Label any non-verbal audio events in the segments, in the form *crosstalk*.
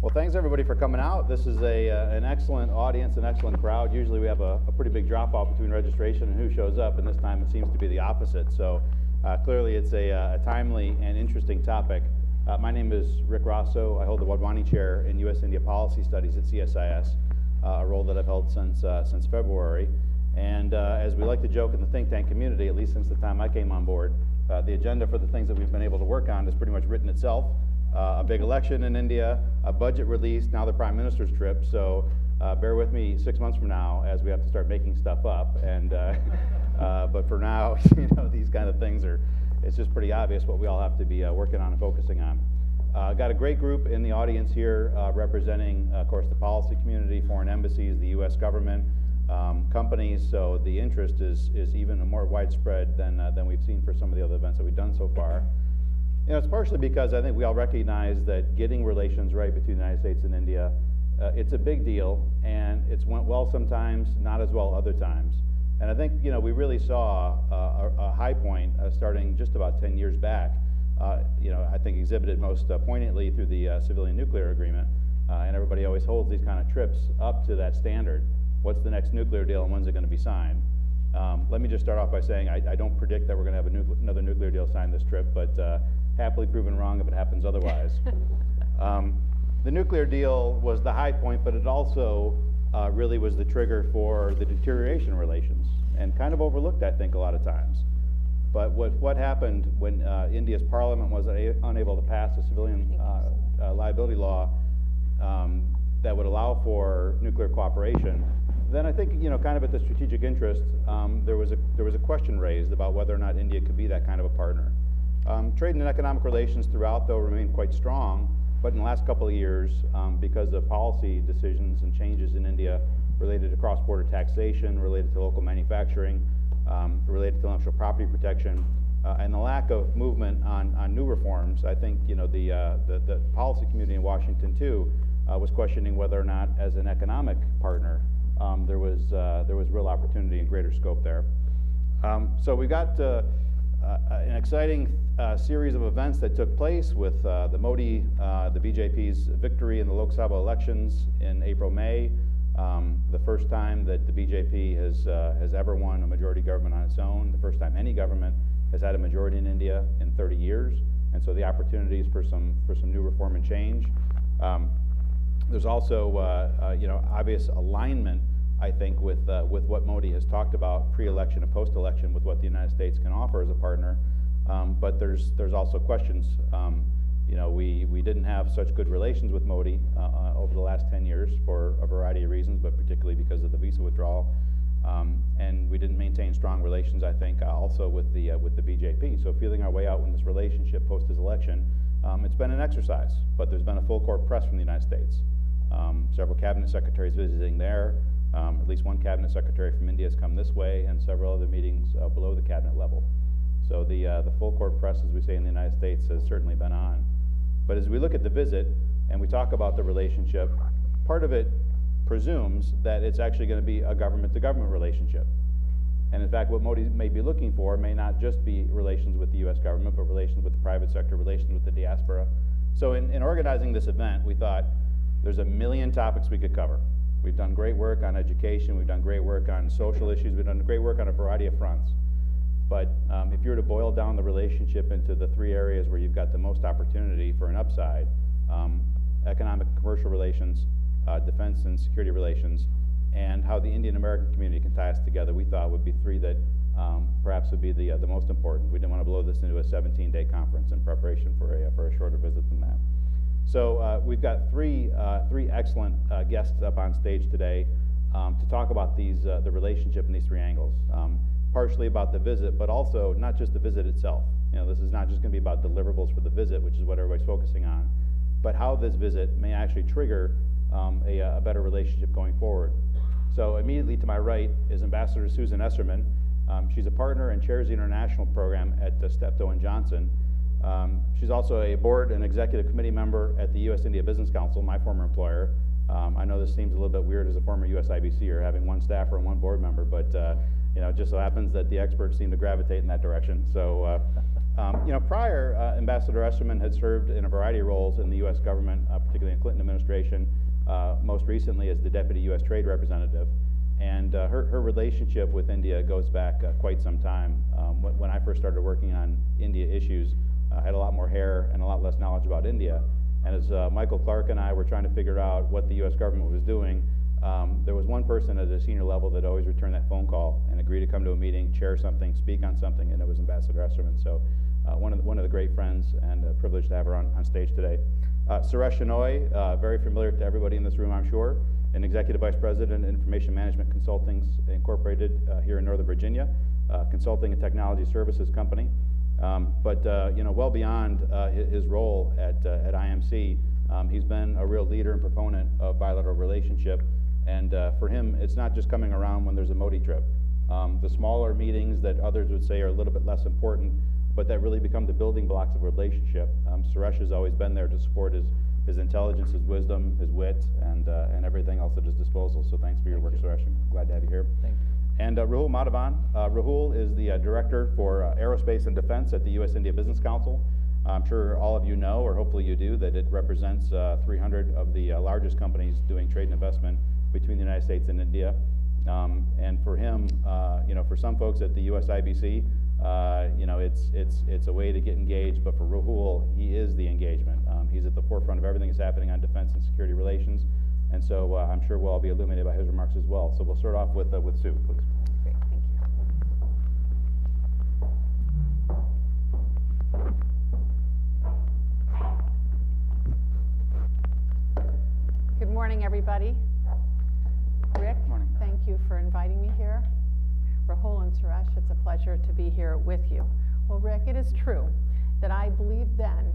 Well, thanks everybody for coming out. This is a, uh, an excellent audience, an excellent crowd. Usually we have a, a pretty big drop off between registration and who shows up, and this time it seems to be the opposite. So uh, clearly it's a, uh, a timely and interesting topic. Uh, my name is Rick Rossow. I hold the Wadhwani Chair in U.S. India Policy Studies at CSIS, uh, a role that I've held since, uh, since February. And as we like to joke in the think tank community, at least since the time I came on board, the agenda for the things that we've been able to work on has pretty much written itself. Uh, a big election in India, a budget release, now the prime minister's trip. So uh, bear with me six months from now as we have to start making stuff up. And uh, *laughs* uh, but for now, *laughs* you know, these kind of things are. It's just pretty obvious what we all have to be uh, working on and focusing on. Uh, got a great group in the audience here uh, representing, of course, the policy community, foreign embassies, the U.S. government, um, companies. So the interest is is even more widespread than than we've seen for some of the other events that we've done so far. You know, it's partially because I think we all recognize that getting relations right between the United States and India, uh, it's a big deal, and it's went well sometimes, not as well other times. And I think, you know, we really saw uh, a, a, high point uh, starting just about 10 years back, uh, you know, I think exhibited most uh, poignantly through the uh, civilian nuclear agreement, and everybody always holds these kind of trips up to that standard. What's the next nuclear deal and when's it going to be signed? Um, let me just start off by saying I, I don't predict that we're going to have nu another nuclear deal signed this trip, but happily proven wrong if it happens otherwise. *laughs* um, the nuclear deal was the high point, but it also uh, really was the trigger for the deterioration relations, and kind of overlooked, I think, a lot of times. But what, what happened when uh, India's parliament was unable to pass a civilian uh, uh, liability law um, that would allow for nuclear cooperation, then I think, you know, kind of at the strategic interest, um, there, was a, there was a question raised about whether or not India could be that kind of a partner. Um, trade and economic relations throughout, though, remain quite strong, but in the last couple of years, um, because of policy decisions and changes in India related to cross-border taxation, related to local manufacturing, um, related to intellectual property protection, uh, and the lack of movement on, on new reforms, I think, you know, the, uh, the, the, policy community in Washington, too, uh, was questioning whether or not, as an economic partner, um, there, was, uh, there was real opportunity and greater scope there. Um, so we got uh, an exciting uh, series of events that took place with uh, the Modi, uh, the BJP's victory in the Lok Sabha elections in April, May. Um, the first time that the BJP has, uh, has ever won a majority government on its own, the first time any government has had a majority in India in 30 years. And so the opportunities for some, for some new reform and change. Um, there's also, uh, uh, you know, obvious alignment, I think, with, uh, with what Modi has talked about pre-election and post-election with what the United States can offer as a partner. Um, but there's, there's also questions. Um, you know, we, we didn't have such good relations with Modi uh, uh, over the last 10 years for a variety of reasons, but particularly because of the visa withdrawal. Um, and we didn't maintain strong relations, I think, uh, also with the, with the BJP. So feeling our way out in this relationship post his election, um, it's been an exercise, but there's been a full court press from the United States. Um, several cabinet secretaries visiting there. Um, at least one cabinet secretary from India has come this way, and several other meetings uh, below the cabinet level. So the, uh, the full court press, as we say in the United States, has certainly been on. But as we look at the visit and we talk about the relationship, part of it presumes that it's actually going to be a government to government relationship. And in fact, what Modi may be looking for may not just be relations with the US government, but relations with the private sector, relations with the diaspora. So in, in organizing this event, we thought there's a million topics we could cover. We've done great work on education, we've done great work on social issues, we've done great work on a variety of fronts. But um, if you were to boil down the relationship into the three areas where you've got the most opportunity for an upside, um, economic and commercial relations, uh, defense and security relations, and how the Indian American community can tie us together, we thought would be three that um, perhaps would be the, uh, the most important. We didn't want to blow this into a 17-day conference in preparation for a, for a shorter visit than that. So uh, we've got three, uh, three excellent uh, guests up on stage today um, to talk about these, uh, the relationship in these three angles. Um, partially about the visit, but also not just the visit itself. You know, this is not just going to be about deliverables for the visit, which is what everybody's focusing on, but how this visit may actually trigger um, a, a, better relationship going forward. So immediately to my right is Ambassador Susan Esserman. Um, she's a partner and chairs the international program at uh, Steptoe and Johnson. Um, she's also a board and executive committee member at the U.S. India Business Council, my former employer. Um, I know this seems a little bit weird as a former U.S. IBCer having one staffer and one board member, but uh, you know, it just so happens that the experts seem to gravitate in that direction. So, uh, Um, you know, prior, uh, Ambassador Esserman had served in a variety of roles in the U.S. government, uh, particularly in the Clinton administration, uh, most recently as the Deputy U.S. Trade Representative. And uh, her, her relationship with India goes back quite some time. Um, when, I first started working on India issues, I had a lot more hair and a lot less knowledge about India. And as uh, Michael Clark and I were trying to figure out what the U.S. government was doing, um, there was one person at a senior level that always returned that phone call and agreed to come to a meeting, chair something, speak on something, and it was Ambassador Esserman. So uh, one, of the, one of the great friends and a privilege to have her on, on stage today. Uh, Suresh Shenoy, uh, very familiar to everybody in this room, I'm sure, an Executive Vice President at Information Management Consultings Incorporated uh, here in Northern Virginia, uh, consulting and technology services company. Um, but uh, you know, well beyond his, his, role at, at IMC, um, he's been a real leader and proponent of bilateral relationship and uh, for him, it's not just coming around when there's a Modi trip. Um, the smaller meetings that others would say are a little bit less important, but that really become the building blocks of a relationship. Um, Suresh has always been there to support his, his intelligence, his wisdom, his wit, and, uh, and everything else at his disposal. So thanks for your Thank work, you. Suresh. I'm glad to have you here. Thank you. And uh, Rahul Madhavan. Uh, Rahul is the uh, Director for Aerospace and Defense at the U.S.-India Business Council. I'm sure all of you know, or hopefully you do, that it represents uh, 300 of the largest companies doing trade and investment between the United States and India. Um, and for him, uh, you know, for some folks at the US IBC, uh, you know, it's, it's, it's a way to get engaged, but for Rahul, he is the engagement. Um, he's at the forefront of everything that's happening on defense and security relations. And so uh, I'm sure we'll all be illuminated by his remarks as well. So we'll start off with, uh, with Sue, please. Great, thank you. Good morning, everybody. Rick, Morning. thank you for inviting me here. Rahul and Suresh, it's a pleasure to be here with you. Well, Rick, it is true that I believed then,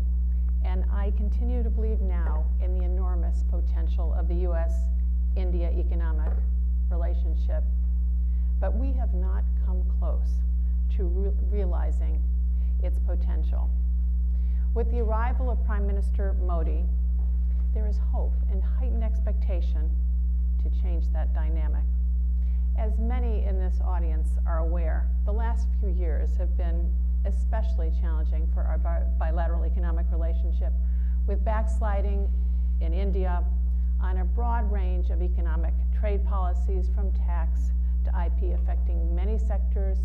and I continue to believe now, in the enormous potential of the U.S.-India economic relationship. But we have not come close to re realizing its potential. With the arrival of Prime Minister Modi, there is hope and heightened expectation to change that dynamic. As many in this audience are aware, the last few years have been especially challenging for our bi bilateral economic relationship, with backsliding in India on a broad range of economic trade policies from tax to IP affecting many sectors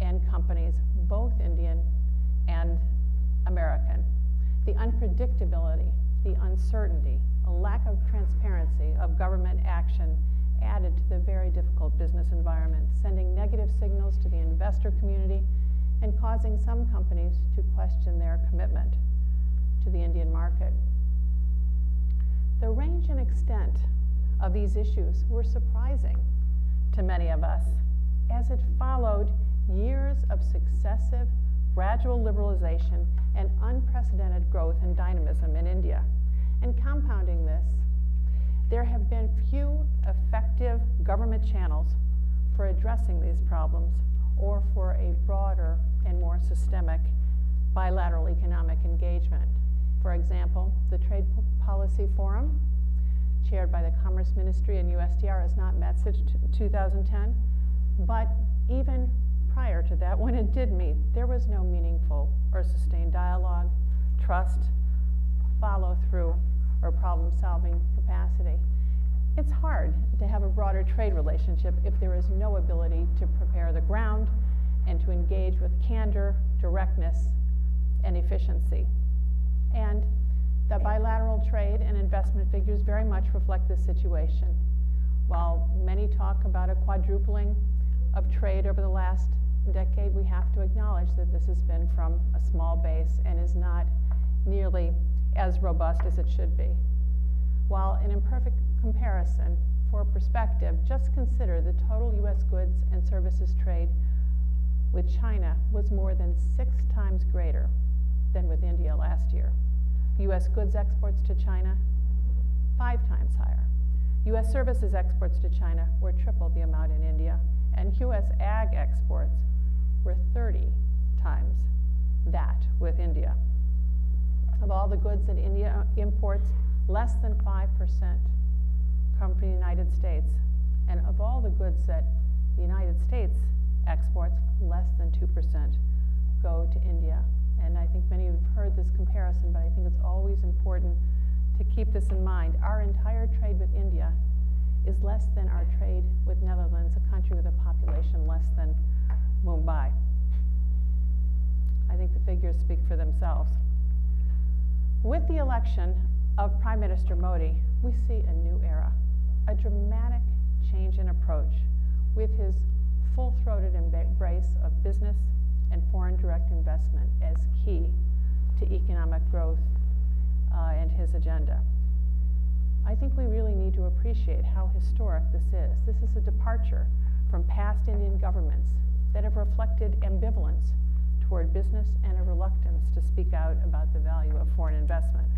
and companies, both Indian and American. The unpredictability, the uncertainty, a lack of transparency of government action added to the very difficult business environment, sending negative signals to the investor community and causing some companies to question their commitment to the Indian market. The range and extent of these issues were surprising to many of us as it followed years of successive gradual liberalization and unprecedented growth and dynamism in India. And compounding this, there have been few effective government channels for addressing these problems or for a broader and more systemic bilateral economic engagement. For example, the Trade Policy Forum, chaired by the Commerce Ministry and USTR, has not met since 2010, but even prior to that, when it did meet, there was no meaningful or sustained dialogue, trust, follow through, or problem-solving capacity. It's hard to have a broader trade relationship if there is no ability to prepare the ground and to engage with candor, directness, and efficiency. And the bilateral trade and investment figures very much reflect this situation. While many talk about a quadrupling of trade over the last decade, we have to acknowledge that this has been from a small base and is not nearly as robust as it should be. While an imperfect comparison for perspective, just consider the total U.S. goods and services trade with China was more than six times greater than with India last year. U.S. goods exports to China, five times higher. U.S. services exports to China were triple the amount in India, and U.S. ag exports were 30 times that with India. Of all the goods that India imports, less than 5% come from the United States. And of all the goods that the United States exports, less than 2% go to India. And I think many of you have heard this comparison, but I think it's always important to keep this in mind. Our entire trade with India is less than our trade with Netherlands, a country with a population less than Mumbai. I think the figures speak for themselves. With the election of Prime Minister Modi, we see a new era, a dramatic change in approach with his full-throated embrace of business and foreign direct investment as key to economic growth uh, and his agenda. I think we really need to appreciate how historic this is. This is a departure from past Indian governments that have reflected ambivalence toward business and a reluctance to speak out about the value of foreign investment.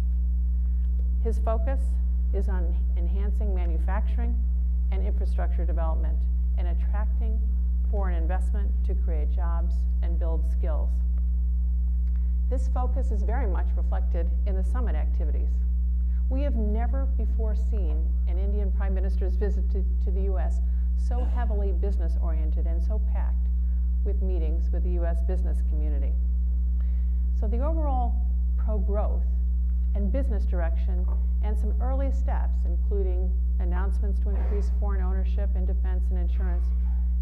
His focus is on enhancing manufacturing and infrastructure development and attracting foreign investment to create jobs and build skills. This focus is very much reflected in the summit activities. We have never before seen an Indian Prime Minister's visit to, to the U.S. so heavily business-oriented and so packed with meetings with the U.S. business community. So the overall pro-growth and business direction and some early steps, including announcements to increase foreign ownership in defense and insurance,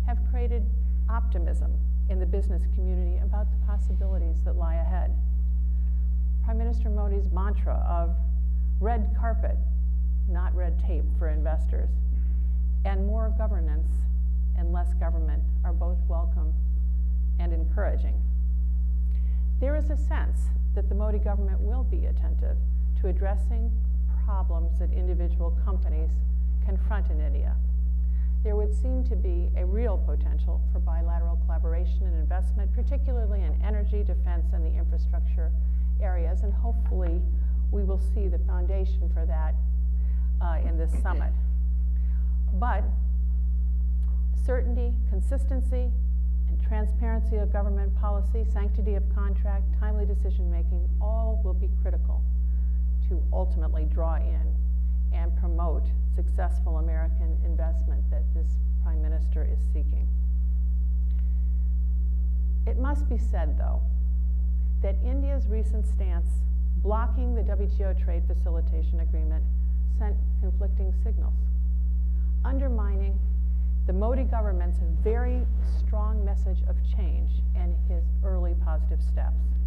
have created optimism in the business community about the possibilities that lie ahead. Prime Minister Modi's mantra of red carpet, not red tape for investors, and more governance and less government are both welcome and encouraging. There is a sense that the Modi government will be attentive to addressing problems that individual companies confront in India. There would seem to be a real potential for bilateral collaboration and investment, particularly in energy, defense, and the infrastructure areas, and hopefully we will see the foundation for that uh, in this summit. But certainty, consistency, and transparency of government policy, sanctity of contract, timely decision making, all will be critical to ultimately draw in and promote successful American investment that this Prime Minister is seeking. It must be said, though, that India's recent stance blocking the WTO trade facilitation agreement sent conflicting signals, undermining the Modi government's very strong message of change and his early positive steps.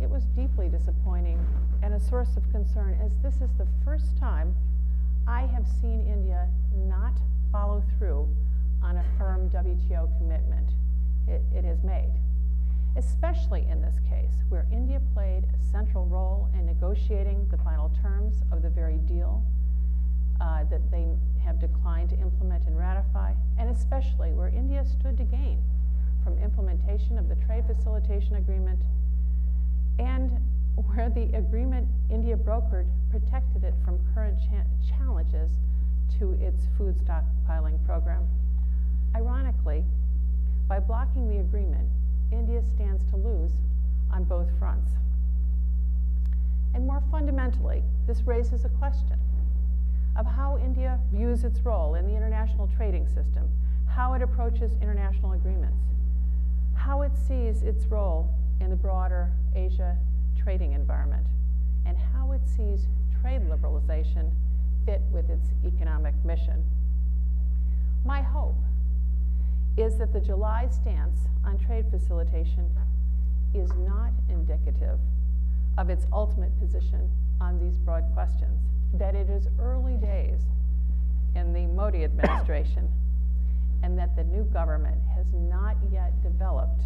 It was deeply disappointing and a source of concern as this is the first time I have seen India not follow through on a firm WTO commitment it, it has made especially in this case where India played a central role in negotiating the final terms of the very deal uh, that they have declined to implement and ratify, and especially where India stood to gain from implementation of the Trade Facilitation Agreement and where the agreement India brokered protected it from current cha challenges to its food stockpiling program. Ironically, by blocking the agreement, India stands to lose on both fronts. And more fundamentally, this raises a question of how India views its role in the international trading system, how it approaches international agreements, how it sees its role in the broader Asia trading environment, and how it sees trade liberalization fit with its economic mission. My hope is that the July stance on trade facilitation is not indicative of its ultimate position on these broad questions, that it is early days in the Modi administration and that the new government has not yet developed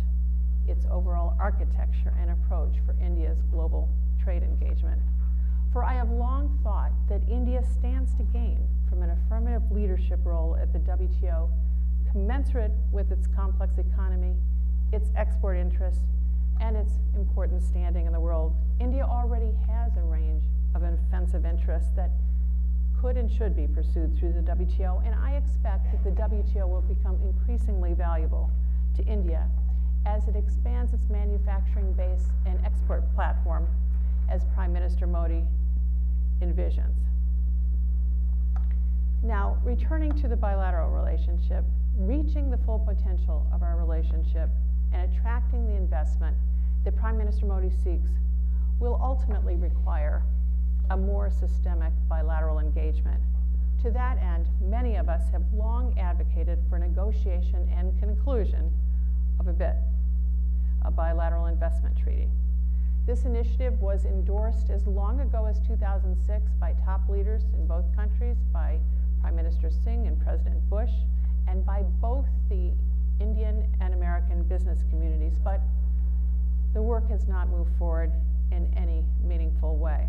its overall architecture and approach for India's global trade engagement. For I have long thought that India stands to gain from an affirmative leadership role at the WTO commensurate with its complex economy, its export interests, and its important standing in the world. India already has a range of offensive interests that could and should be pursued through the WTO, and I expect that the WTO will become increasingly valuable to India as it expands its manufacturing base and export platform as Prime Minister Modi envisions. Now, returning to the bilateral relationship, reaching the full potential of our relationship and attracting the investment that Prime Minister Modi seeks will ultimately require a more systemic bilateral engagement. To that end, many of us have long advocated for negotiation and conclusion of a BIT, a bilateral investment treaty. This initiative was endorsed as long ago as 2006 by top leaders in both countries, by Prime Minister Singh and President Bush, and by both the Indian and American business communities, but the work has not moved forward in any meaningful way.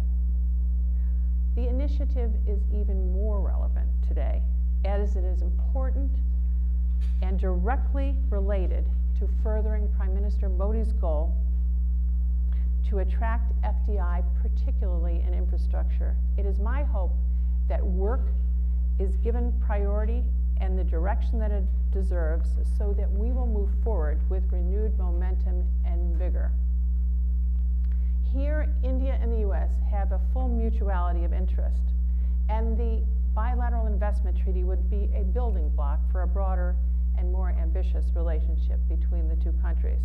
The initiative is even more relevant today as it is important and directly related to furthering Prime Minister Modi's goal to attract FDI, particularly in infrastructure. It is my hope that work is given priority and the direction that it deserves so that we will move forward with renewed momentum and vigor. Here, India and the U.S. have a full mutuality of interest, and the bilateral investment treaty would be a building block for a broader and more ambitious relationship between the two countries.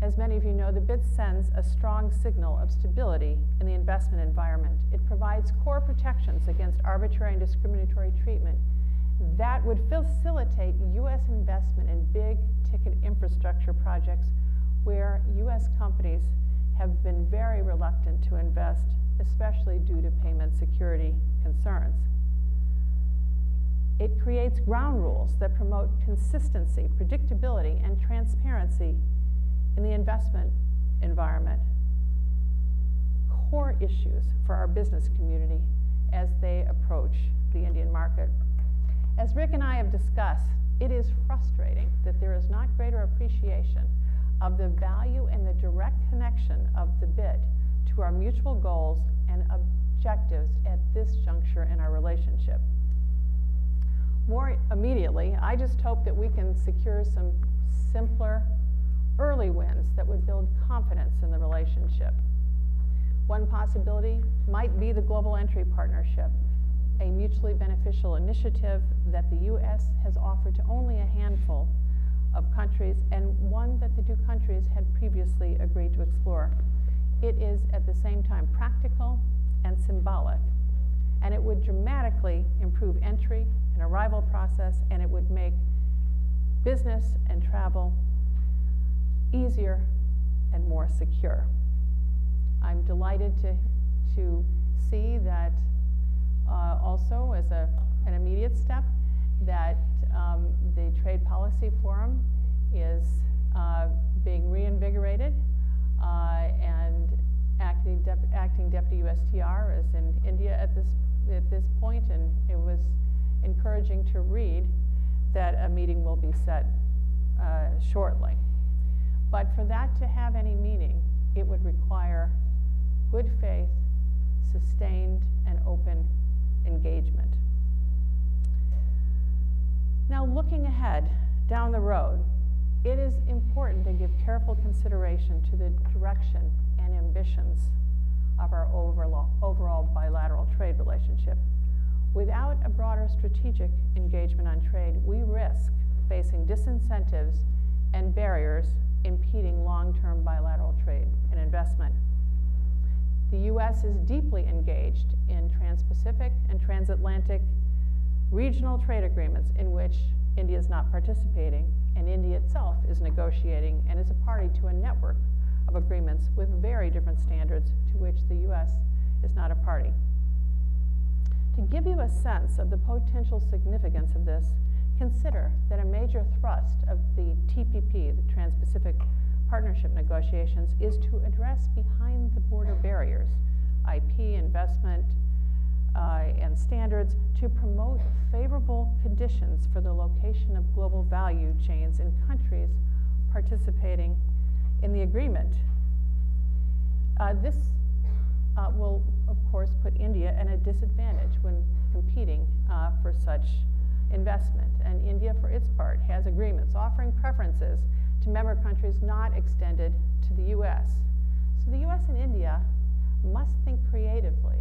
As many of you know, the BIT sends a strong signal of stability in the investment environment. It provides core protections against arbitrary and discriminatory treatment that would facilitate U.S. investment in big ticket infrastructure projects where U.S. companies have been very reluctant to invest, especially due to payment security concerns. It creates ground rules that promote consistency, predictability, and transparency in the investment environment. Core issues for our business community as they approach the Indian market. As Rick and I have discussed, it is frustrating that there is not greater appreciation of the value and the direct connection of the BIT to our mutual goals and objectives at this juncture in our relationship. More immediately, I just hope that we can secure some simpler early wins that would build confidence in the relationship. One possibility might be the Global Entry Partnership, a mutually beneficial initiative that the U.S. has offered to only a handful of countries and one that the two countries had previously agreed to explore. It is at the same time practical and symbolic, and it would dramatically improve entry and arrival process, and it would make business and travel easier and more secure. I'm delighted to, to see that uh, also as a, an immediate step that um, the Trade Policy Forum is uh, being reinvigorated uh, and acting, acting Deputy USTR is in India at this, at this point and it was encouraging to read that a meeting will be set uh, shortly. But for that to have any meaning, it would require good faith, sustained and open engagement. Now looking ahead down the road, it is important to give careful consideration to the direction and ambitions of our overall, overall bilateral trade relationship. Without a broader strategic engagement on trade, we risk facing disincentives and barriers impeding long-term bilateral trade and investment. The U.S. is deeply engaged in trans-Pacific and transatlantic regional trade agreements in which India is not participating, and India itself is negotiating and is a party to a network of agreements with very different standards to which the U.S. is not a party. To give you a sense of the potential significance of this, consider that a major thrust of the TPP, the Trans-Pacific Partnership negotiations, is to address behind the border barriers, IP, investment, uh, and standards to promote favorable conditions for the location of global value chains in countries participating in the agreement. Uh, this uh, will, of course, put India at a disadvantage when competing uh, for such investment. And India, for its part, has agreements offering preferences to member countries not extended to the U.S. So the U.S. and India must think creatively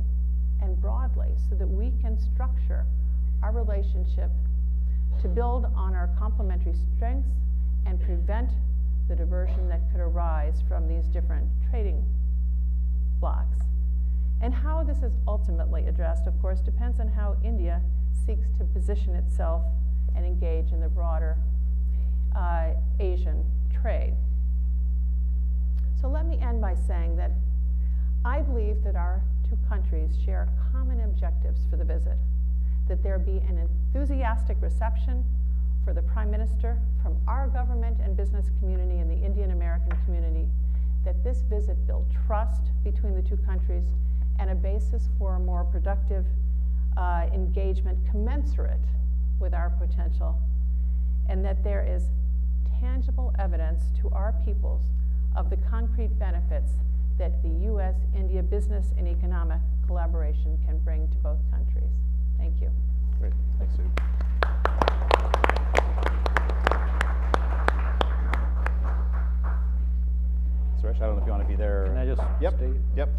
and broadly so that we can structure our relationship to build on our complementary strengths and prevent the diversion that could arise from these different trading blocks. And how this is ultimately addressed, of course, depends on how India seeks to position itself and engage in the broader uh, Asian trade. So let me end by saying that I believe that our two countries share common objectives for the visit, that there be an enthusiastic reception for the Prime Minister from our government and business community and the Indian American community, that this visit build trust between the two countries and a basis for a more productive uh, engagement commensurate with our potential, and that there is tangible evidence to our peoples of the concrete benefits that the U.S.-India business and economic collaboration can bring to both countries. Thank you. Great. Thanks, Sue. Suresh, I don't know if you want to be there. Can I just Yep, stay? Yep.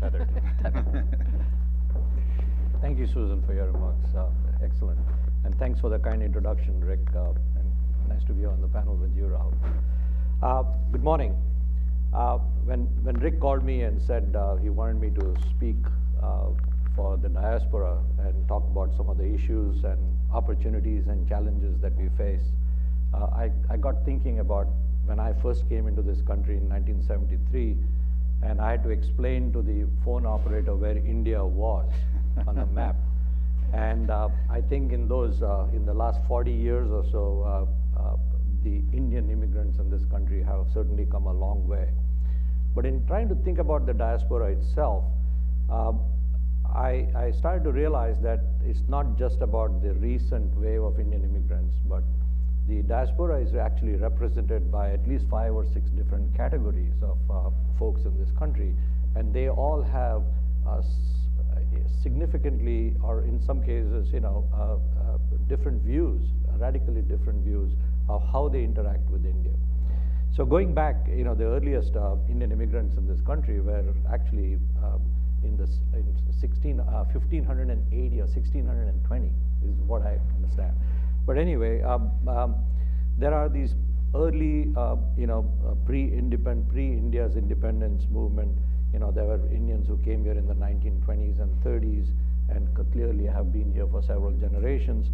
Tethered. Thank you, Susan, for your remarks. Uh, excellent. And thanks for the kind introduction, Rick. Uh, and nice to be on the panel with you, Rahul. Uh, good morning. Uh, when, when Rick called me and said uh, he wanted me to speak uh, for the diaspora and talk about some of the issues and opportunities and challenges that we face, I, I got thinking about when I first came into this country in 1973 and I had to explain to the phone operator where India was on the map. *laughs* And uh, I think in those, uh, in the last 40 years or so, uh, uh, the Indian immigrants in this country have certainly come a long way. But in trying to think about the diaspora itself, uh, I, I started to realize that it's not just about the recent wave of Indian immigrants, but the diaspora is actually represented by at least five or six different categories of uh, folks in this country, and they all have uh, significantly, or in some cases, you know, uh, uh, different views, radically different views of how they interact with India. So going back, you know, the earliest uh, Indian immigrants in this country were actually um, in the in 16, 1580 or 1620 is what I understand. But anyway, um, um, there are these early, uh, you know, uh, pre-independent, pre-India's independence movement. You know, there were Indians who came here in the 1920s and 30s and clearly have been here for several generations.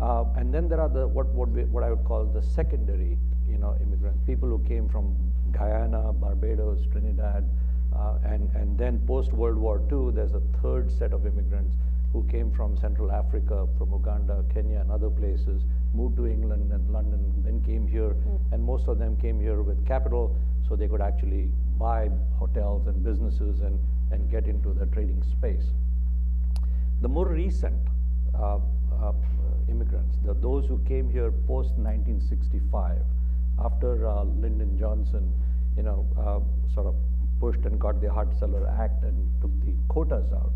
Uh, and then there are the what what, we, what I would call the secondary, you know, immigrant people who came from Guyana, Barbados, Trinidad, uh, and and then post World War II, there's a third set of immigrants who came from Central Africa, from Uganda, Kenya, and other places, moved to England and London, then came here, mm. and most of them came here with capital, so they could actually buy hotels and businesses and, and get into the trading space. The more recent uh, uh, immigrants, the, those who came here post 1965, after uh, Lyndon Johnson, you know, uh, sort of pushed and got the Hart-Celler Act and took the quotas out,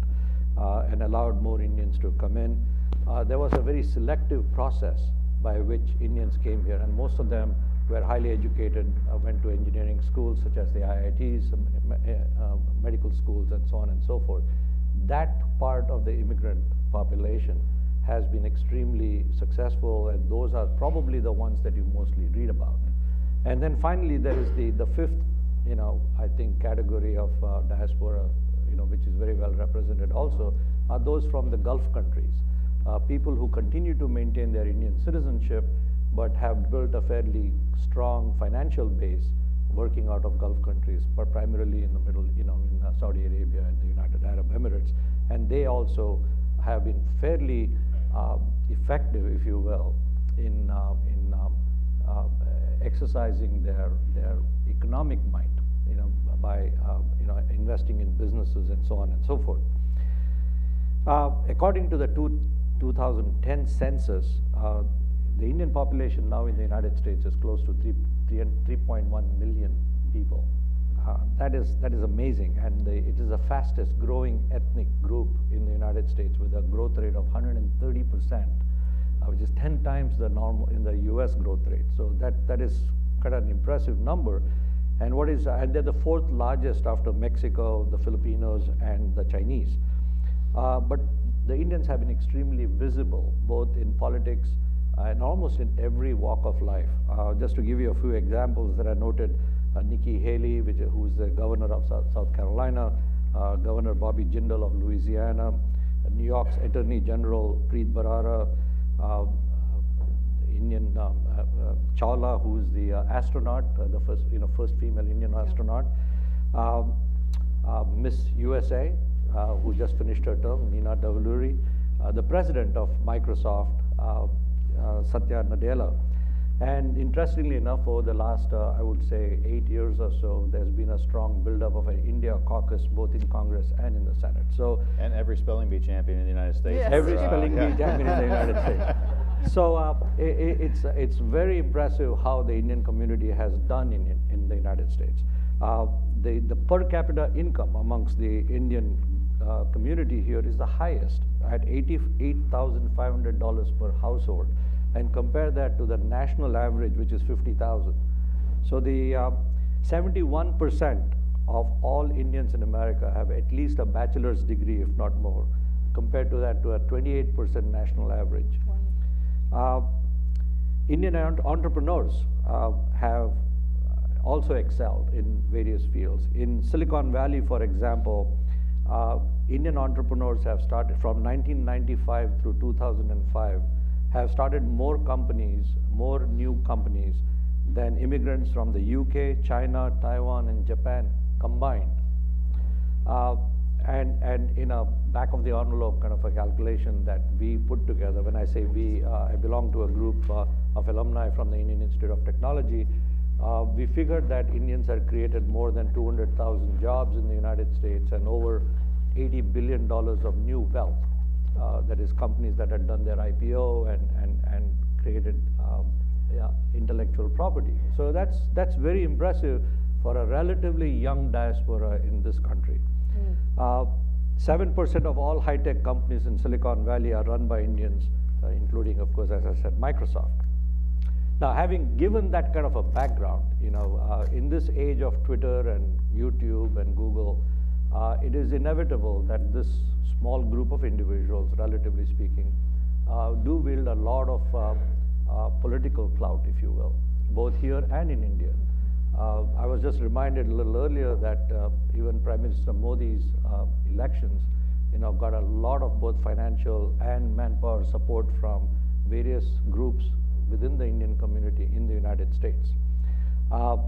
and allowed more Indians to come in. Uh, there was a very selective process by which Indians came here, and most of them were highly educated, uh, went to engineering schools such as the IITs, um, uh, medical schools, and so on and so forth. That part of the immigrant population has been extremely successful, and those are probably the ones that you mostly read about. And then finally, there is the, the fifth, you know, I think category of uh, diaspora you know, which is very well represented also, are those from the Gulf countries. Uh, people who continue to maintain their Indian citizenship, but have built a fairly strong financial base working out of Gulf countries, but primarily in the middle, you know, in uh, Saudi Arabia and the United Arab Emirates. And they also have been fairly uh, effective, if you will, in, uh, in um, uh, exercising their, their economic might you know, by you know, investing in businesses and so on and so forth. Uh, according to the two, 2010 census, uh, the Indian population now in the United States is close to 3.1 million people. Uh, that is that is amazing, and the, it is the fastest growing ethnic group in the United States with a growth rate of 130 percent, uh, which is 10 times the normal in the U.S. growth rate. So that that is quite an impressive number. And what is, and they're the fourth largest after Mexico, the Filipinos, and the Chinese. Uh, but the Indians have been extremely visible, both in politics, and almost in every walk of life. Uh, just to give you a few examples that I noted, uh, Nikki Haley, which, who's the governor of South, South Carolina, uh, Governor Bobby Jindal of Louisiana, New York's Attorney General Preet Bharara, uh, Indian um, Chawla, who's the uh, astronaut, uh, the first, you know, first female Indian astronaut. Um, uh, Miss USA, uh, who just finished her term, Nina Davuluri, uh, the president of Microsoft, uh, uh, Satya Nadella. And interestingly enough, over the last, uh, I would say, eight years or so, there's been a strong buildup of an India caucus, both in Congress and in the Senate. So And every spelling bee champion in the United States. Yes. every Uh, spelling bee yeah. champion in the United States. *laughs* So uh, i i it's, it's very impressive how the Indian community has done in, in, the United States. Uh, the, the per capita income amongst the Indian uh, community here is the highest at $88,500 per household. And compare that to the national average, which is 50,000. So the uh, 71% of all Indians in America have at least a bachelor's degree, if not more, compared to that to a 28% national average. Uh, Indian entrepreneurs uh, have also excelled in various fields. In Silicon Valley, for example, uh, Indian entrepreneurs have started from 1995 through 2005 have started more companies, more new companies than immigrants from the UK, China, Taiwan, and Japan combined. Uh, and, and in a back of the envelope kind of a calculation that we put together, when I say we, uh, I belong to a group uh, of alumni from the Indian Institute of Technology. Uh, we figured that Indians had created more than 200,000 jobs in the United States and over $80 billion of new wealth. Uh, that is companies that had done their IPO and, and, and created um, yeah, intellectual property. So that's, that's very impressive for a relatively young diaspora in this country. Uh, 7% of all high-tech companies in Silicon Valley are run by Indians, uh, including, of course, as I said, Microsoft. Now, having given that kind of a background, you know, uh, in this age of Twitter and YouTube and Google, uh, it is inevitable that this small group of individuals, relatively speaking, uh, do wield a lot of uh, uh, political clout, if you will, both here and in India. Uh, I was just reminded a little earlier that uh, even Prime Minister Modi's uh, elections, you know, got a lot of both financial and manpower support from various groups within the Indian community in the United States. Uh,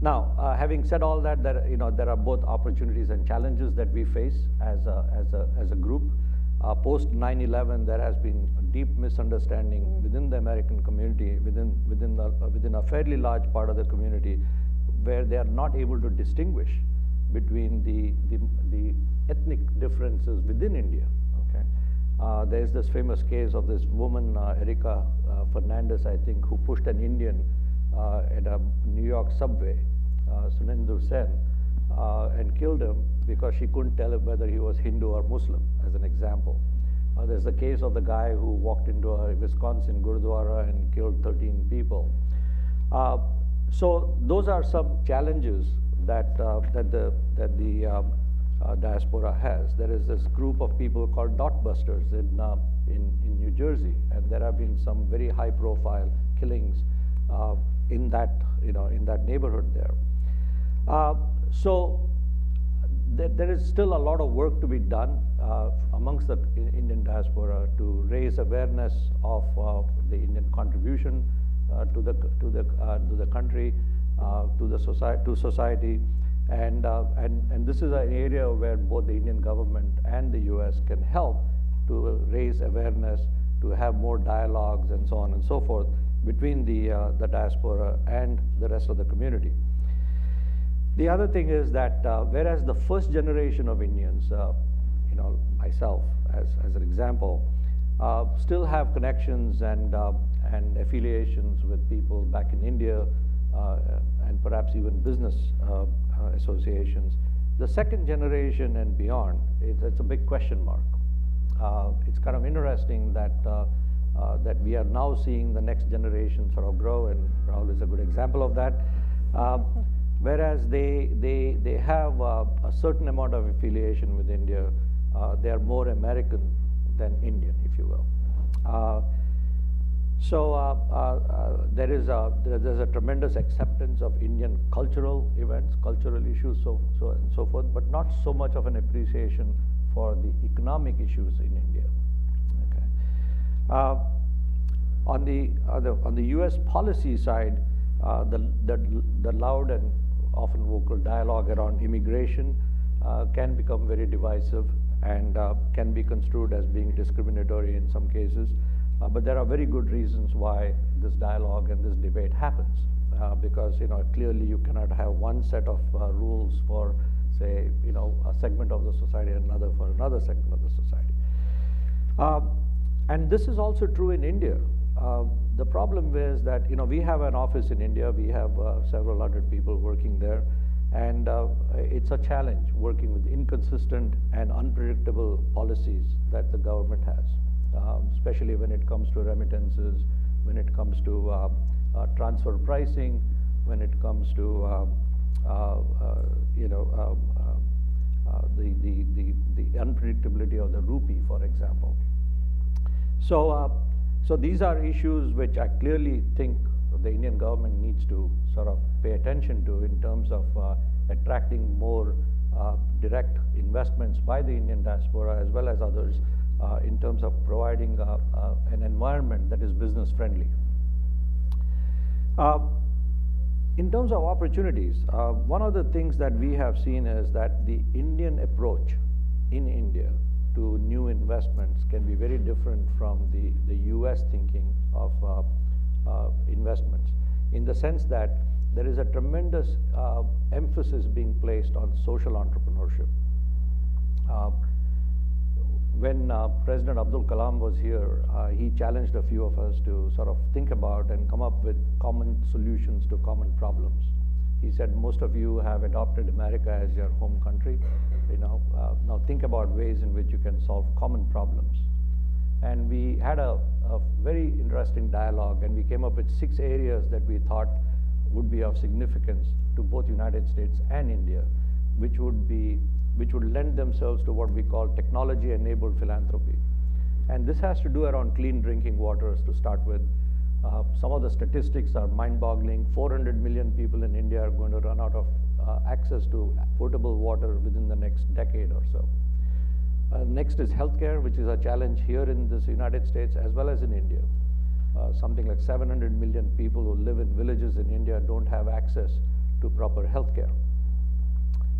now, uh, having said all that, there, you know, there are both opportunities and challenges that we face as a, as a, as a group. Uh, post 9/11, there has been deep misunderstanding within the American community, within within the, uh, within a fairly large part of the community, where they are not able to distinguish between the the, the ethnic differences within India. Okay, uh, there is this famous case of this woman, uh, Erica uh, Fernandez, I think, who pushed an Indian uh, at a New York subway, uh, Sunendu Sen, uh, and killed him because she couldn't tell him whether he was Hindu or Muslim, as an example. Uh, there's the case of the guy who walked into a Wisconsin Gurdwara and killed 13 people. Uh, so those are some challenges that, uh, that the, that the um, uh, diaspora has. There is this group of people called dot busters in, uh, in, in New Jersey, and there have been some very high profile killings uh, in, that, you know, in that neighborhood there. So there, there is still a lot of work to be done uh, amongst the Indian diaspora to raise awareness of uh, the Indian contribution uh, to the to the uh, to the country, uh, to the society to society, and uh, and and this is an area where both the Indian government and the U.S. can help to raise awareness, to have more dialogues and so on and so forth between the the diaspora and the rest of the community. The other thing is that uh, whereas the first generation of Indians, uh, you know, myself as, as an example, uh, still have connections and, uh, and affiliations with people back in India uh, and perhaps even business uh, associations. The second generation and beyond, it's, it's a big question mark. It's kind of interesting that, that we are now seeing the next generation sort of grow, and Rahul is a good example of that. Whereas they, they, they have uh, a certain amount of affiliation with India, uh, they are more American than Indian, if you will. Uh, So uh, uh, uh, there is a there, there's a tremendous acceptance of Indian cultural events, cultural issues, so so and so forth, but not so much of an appreciation for the economic issues in India. Okay. Uh, on the, the on the U.S. policy side, the, the the loud and often vocal dialogue around immigration uh, can become very divisive and can be construed as being discriminatory in some cases. Uh, but there are very good reasons why this dialogue and this debate happens. Uh, because you know clearly you cannot have one set of uh, rules for say you know a segment of the society and another for another segment of the society. Um, and this is also true in India. The problem is that you know we have an office in India. We have uh, several hundred people working there, and uh, it's a challenge working with inconsistent and unpredictable policies that the government has um, especially when it comes to remittances, when it comes to uh, uh, transfer pricing, when it comes to uh, uh, you know um, the, the, the, the unpredictability of the rupee, for example. So, so these are issues which I clearly think the Indian government needs to sort of pay attention to in terms of attracting more direct investments by the Indian diaspora as well as others uh, in terms of providing uh, uh, an environment that is business friendly. in terms of opportunities, one of the things that we have seen is that the Indian approach in India to new investments can be very different from the, the US thinking of uh, uh, investments in the sense that there is a tremendous uh, emphasis being placed on social entrepreneurship when uh, President Abdul Kalam was here, uh, he challenged a few of us to sort of think about and come up with common solutions to common problems. He said, most of you have adopted America as your home country. You know, uh, now think about ways in which you can solve common problems. And we had a, a very interesting dialogue, and we came up with six areas that we thought would be of significance to both United States and India, which would be which would lend themselves to what we call technology-enabled philanthropy. And this has to do around clean drinking waters to start with. Uh, some of the statistics are mind-boggling. 400 million people in India are going to run out of access to potable water within the next decade or so. Uh, next is healthcare, which is a challenge here in the United States as well as in India. Uh, something like 700 million people who live in villages in India don't have access to proper healthcare.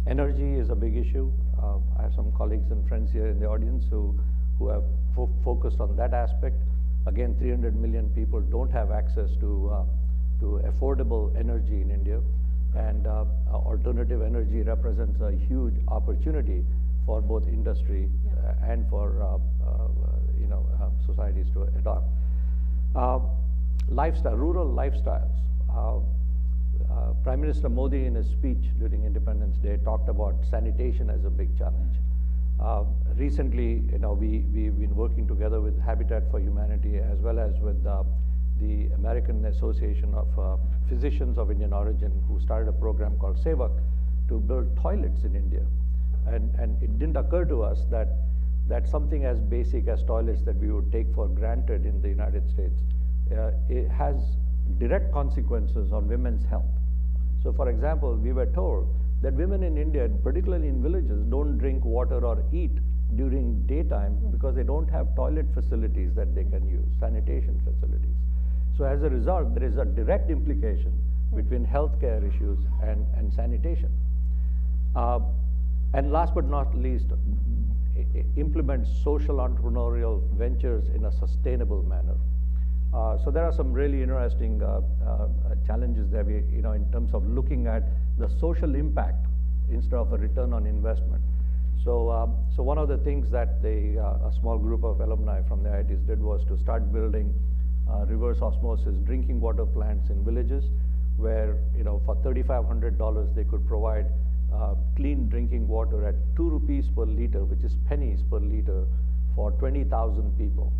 Energy is a big issue. Uh, I have some colleagues and friends here in the audience who, who have fo focused on that aspect. Again, 300 million people don't have access to, uh, to affordable energy in India. And uh, uh alternative energy represents a huge opportunity for both industry yeah. Uh, and for uh, you know, societies to adopt. lifestyle, rural lifestyles. Uh, Prime Minister Modi in his speech during Independence Day talked about sanitation as a big challenge. Uh, recently, you know, we, we've been working together with Habitat for Humanity as well as with uh, the American Association of uh, Physicians of Indian Origin who started a program called SEVAK to build toilets in India. And, and it didn't occur to us that, that something as basic as toilets that we would take for granted in the United States, uh, it has direct consequences on women's health. So for example, we were told that women in India, particularly in villages, don't drink water or eat during daytime because they don't have toilet facilities that they can use, sanitation facilities. So as a result, there is a direct implication between healthcare issues and, and sanitation. Uh, and last but not least, implement social entrepreneurial ventures in a sustainable manner. Uh, so there are some really interesting uh, uh, challenges there, we, you know, in terms of looking at the social impact instead of a return on investment. So, um, so one of the things that they, a small group of alumni from the IITs did was to start building reverse osmosis drinking water plants in villages where, you know, for $3,500 they could provide uh, clean drinking water at 2 rupees per liter, which is pennies per liter, for 20,000 people.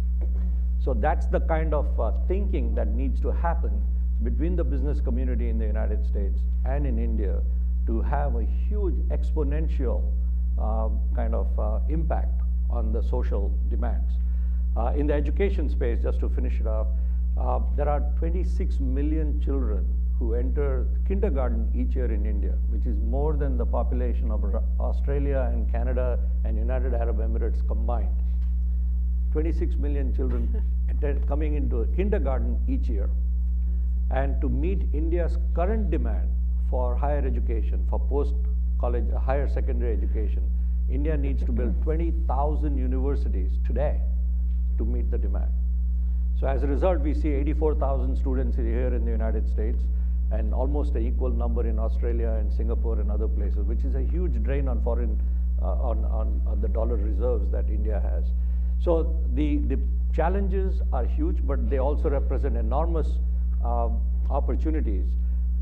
So that's the kind of uh, thinking that needs to happen between the business community in the United States and in India to have a huge exponential uh, kind of uh, impact on the social demands. Uh, in the education space, just to finish it up, Uh, there are 26 million children who enter kindergarten each year in India, which is more than the population of Australia and Canada and United Arab Emirates combined. 26 million children *laughs* attend, coming into kindergarten each year. And to meet India's current demand for higher education, for post college, uh, higher secondary education, India needs to build *laughs* 20,000 universities today to meet the demand. So as a result, we see 84,000 students here in the United States and almost an equal number in Australia and Singapore and other places, which is a huge drain on foreign, uh, on, on, on the dollar reserves that India has. So the, the challenges are huge, but they also represent enormous um, opportunities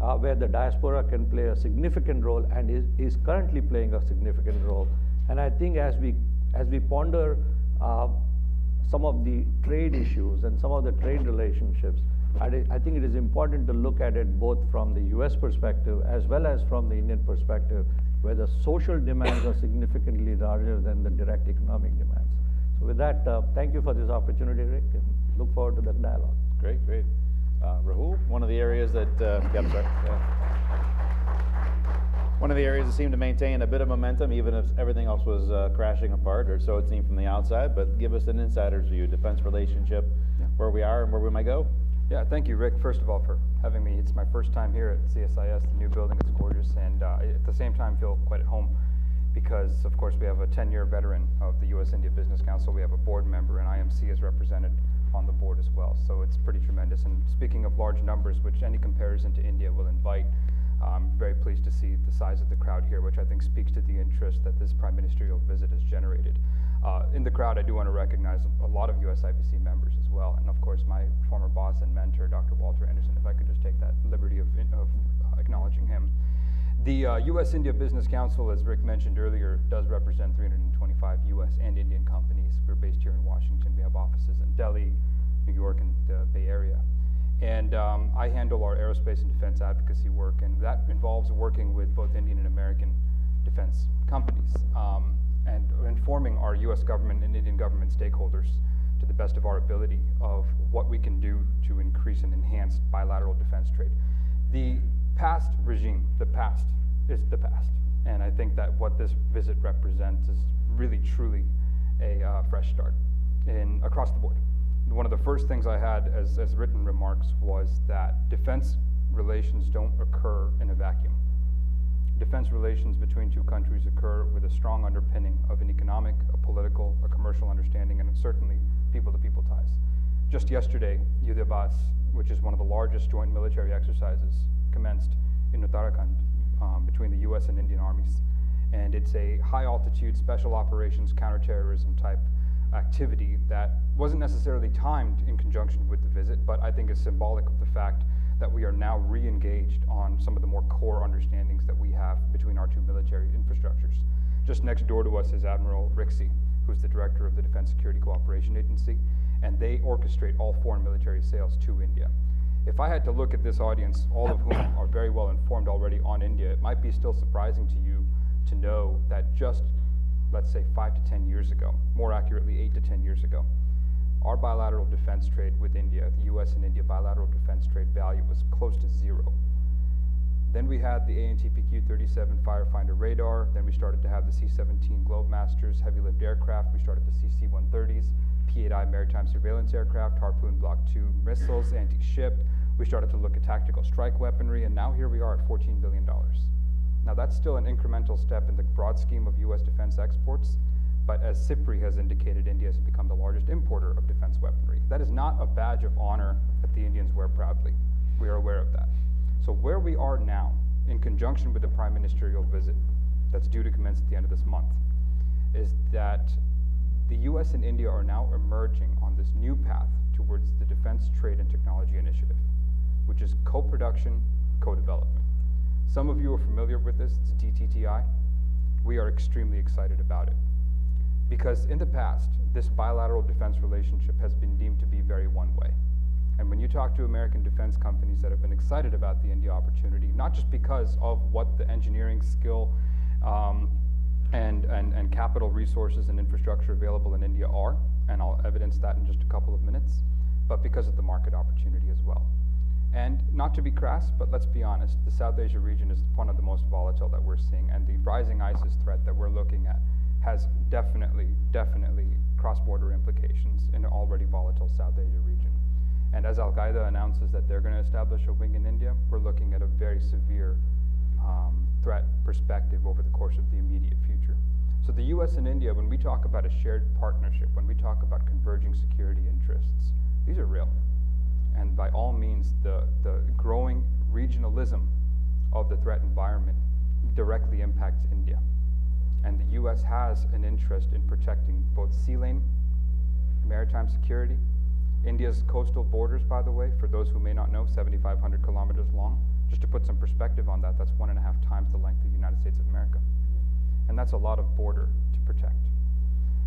uh, where the diaspora can play a significant role and is, is currently playing a significant role. And I think as we, as we ponder uh, some of the trade issues and some of the trade relationships, I, think it is important to look at it both from the US perspective as well as from the Indian perspective, where the social demands are significantly larger than the direct economic demands. So with that, uh, thank you for this opportunity, Rick, and look forward to that dialogue. Great, great. Uh, Rahul, one of the areas that, uh, yeah, sorry. yeah. One of the areas that seemed to maintain a bit of momentum, even if everything else was uh, crashing apart, or so it seemed from the outside, but give us an insider's view, defense relationship, Yeah. where we are and where we might go. Yeah, thank you, Rick, first of all, for having me. It's my first time here at CSIS. The new building is gorgeous, and uh, at the same time, feel quite at home because, of course, we have a 10-year veteran of the U.S.-India Business Council. We have a board member, and IMC is represented on the board as well. So it's pretty tremendous. And speaking of large numbers, which any comparison to India will invite, I'm very pleased to see the size of the crowd here, which I think speaks to the interest that this prime ministerial visit has generated. Uh, in the crowd, I do want to recognize a lot of USIBC members as well, and of course my former boss and mentor, Dr. Walter Anderson. If I could just take that liberty of, of acknowledging him. The uh, U.S.-India Business Council, as Rick mentioned earlier, does represent 325 U.S. and Indian companies. We're based here in Washington. We have offices in Delhi, New York, and the Bay Area. And um, I handle our aerospace and defense advocacy work, and that involves working with both Indian and American defense companies um, and informing our U.S. government and Indian government stakeholders to the best of our ability of what we can do to increase and enhance bilateral defense trade. The past regime, the past, is the past. And I think that what this visit represents is really, truly a uh, fresh start in, across the board. One of the first things I had as, as written remarks was that defense relations don't occur in a vacuum. Defense relations between two countries occur with a strong underpinning of an economic, a political, a commercial understanding, and certainly people-to-people ties. Just yesterday, Yudh Abhyas, which is one of the largest joint military exercises, commenced in Uttarakhand um, between the U.S. and Indian armies. And it's a high-altitude special operations counterterrorism type activity that wasn't necessarily timed in conjunction with the visit, but I think is symbolic of the fact that we are now re-engaged on some of the more core understandings that we have between our two military infrastructures. Just next door to us is Admiral Rixey, who's the director of the Defense Security Cooperation Agency, and they orchestrate all foreign military sales to India. If I had to look at this audience, all of whom are very well informed already on India, it might be still surprising to you to know that just, let's say, five to 10 years ago, more accurately, eight to 10 years ago, our bilateral defense trade with India, the US and India bilateral defense trade value was close to zero. Then we had the ANTPQ-37 Firefinder radar. Then we started to have the C-17 Globemasters heavy lift aircraft. We started the CC-130s, P-8I maritime surveillance aircraft, Harpoon Block II missiles, anti-ship. We started to look at tactical strike weaponry, and now here we are at $14 billion. Now that's still an incremental step in the broad scheme of U.S. defense exports, but as SIPRI has indicated, India has become the largest importer of defense weaponry. That is not a badge of honor that the Indians wear proudly. We are aware of that. So where we are now, in conjunction with the prime ministerial visit that's due to commence at the end of this month, is that the US and India are now emerging on this new path towards the Defense Trade and Technology Initiative, which is co-production, co-development. Some of you are familiar with this, it's DTTI. We are extremely excited about it. Because in the past, this bilateral defense relationship has been deemed to be very one way. And when you talk to American defense companies that have been excited about the India opportunity, not just because of what the engineering skill um, and, and, and capital resources and infrastructure available in India are, and I'll evidence that in just a couple of minutes, but because of the market opportunity as well. And not to be crass, but let's be honest, the South Asia region is one of the most volatile that we're seeing, and the rising ISIS threat that we're looking at has definitely, definitely cross-border implications in an already volatile South Asia region. And as Al Qaeda announces that they're going to establish a wing in India, we're looking at a very severe um, threat perspective over the course of the immediate future. So the US and India, when we talk about a shared partnership, when we talk about converging security interests, these are real. And by all means, the, the growing regionalism of the threat environment directly impacts India. And the US has an interest in protecting both sea lane, maritime security, India's coastal borders, by the way, for those who may not know, 7,500 kilometers long. Just to put some perspective on that, that's one and a half times the length of the United States of America. And that's a lot of border to protect.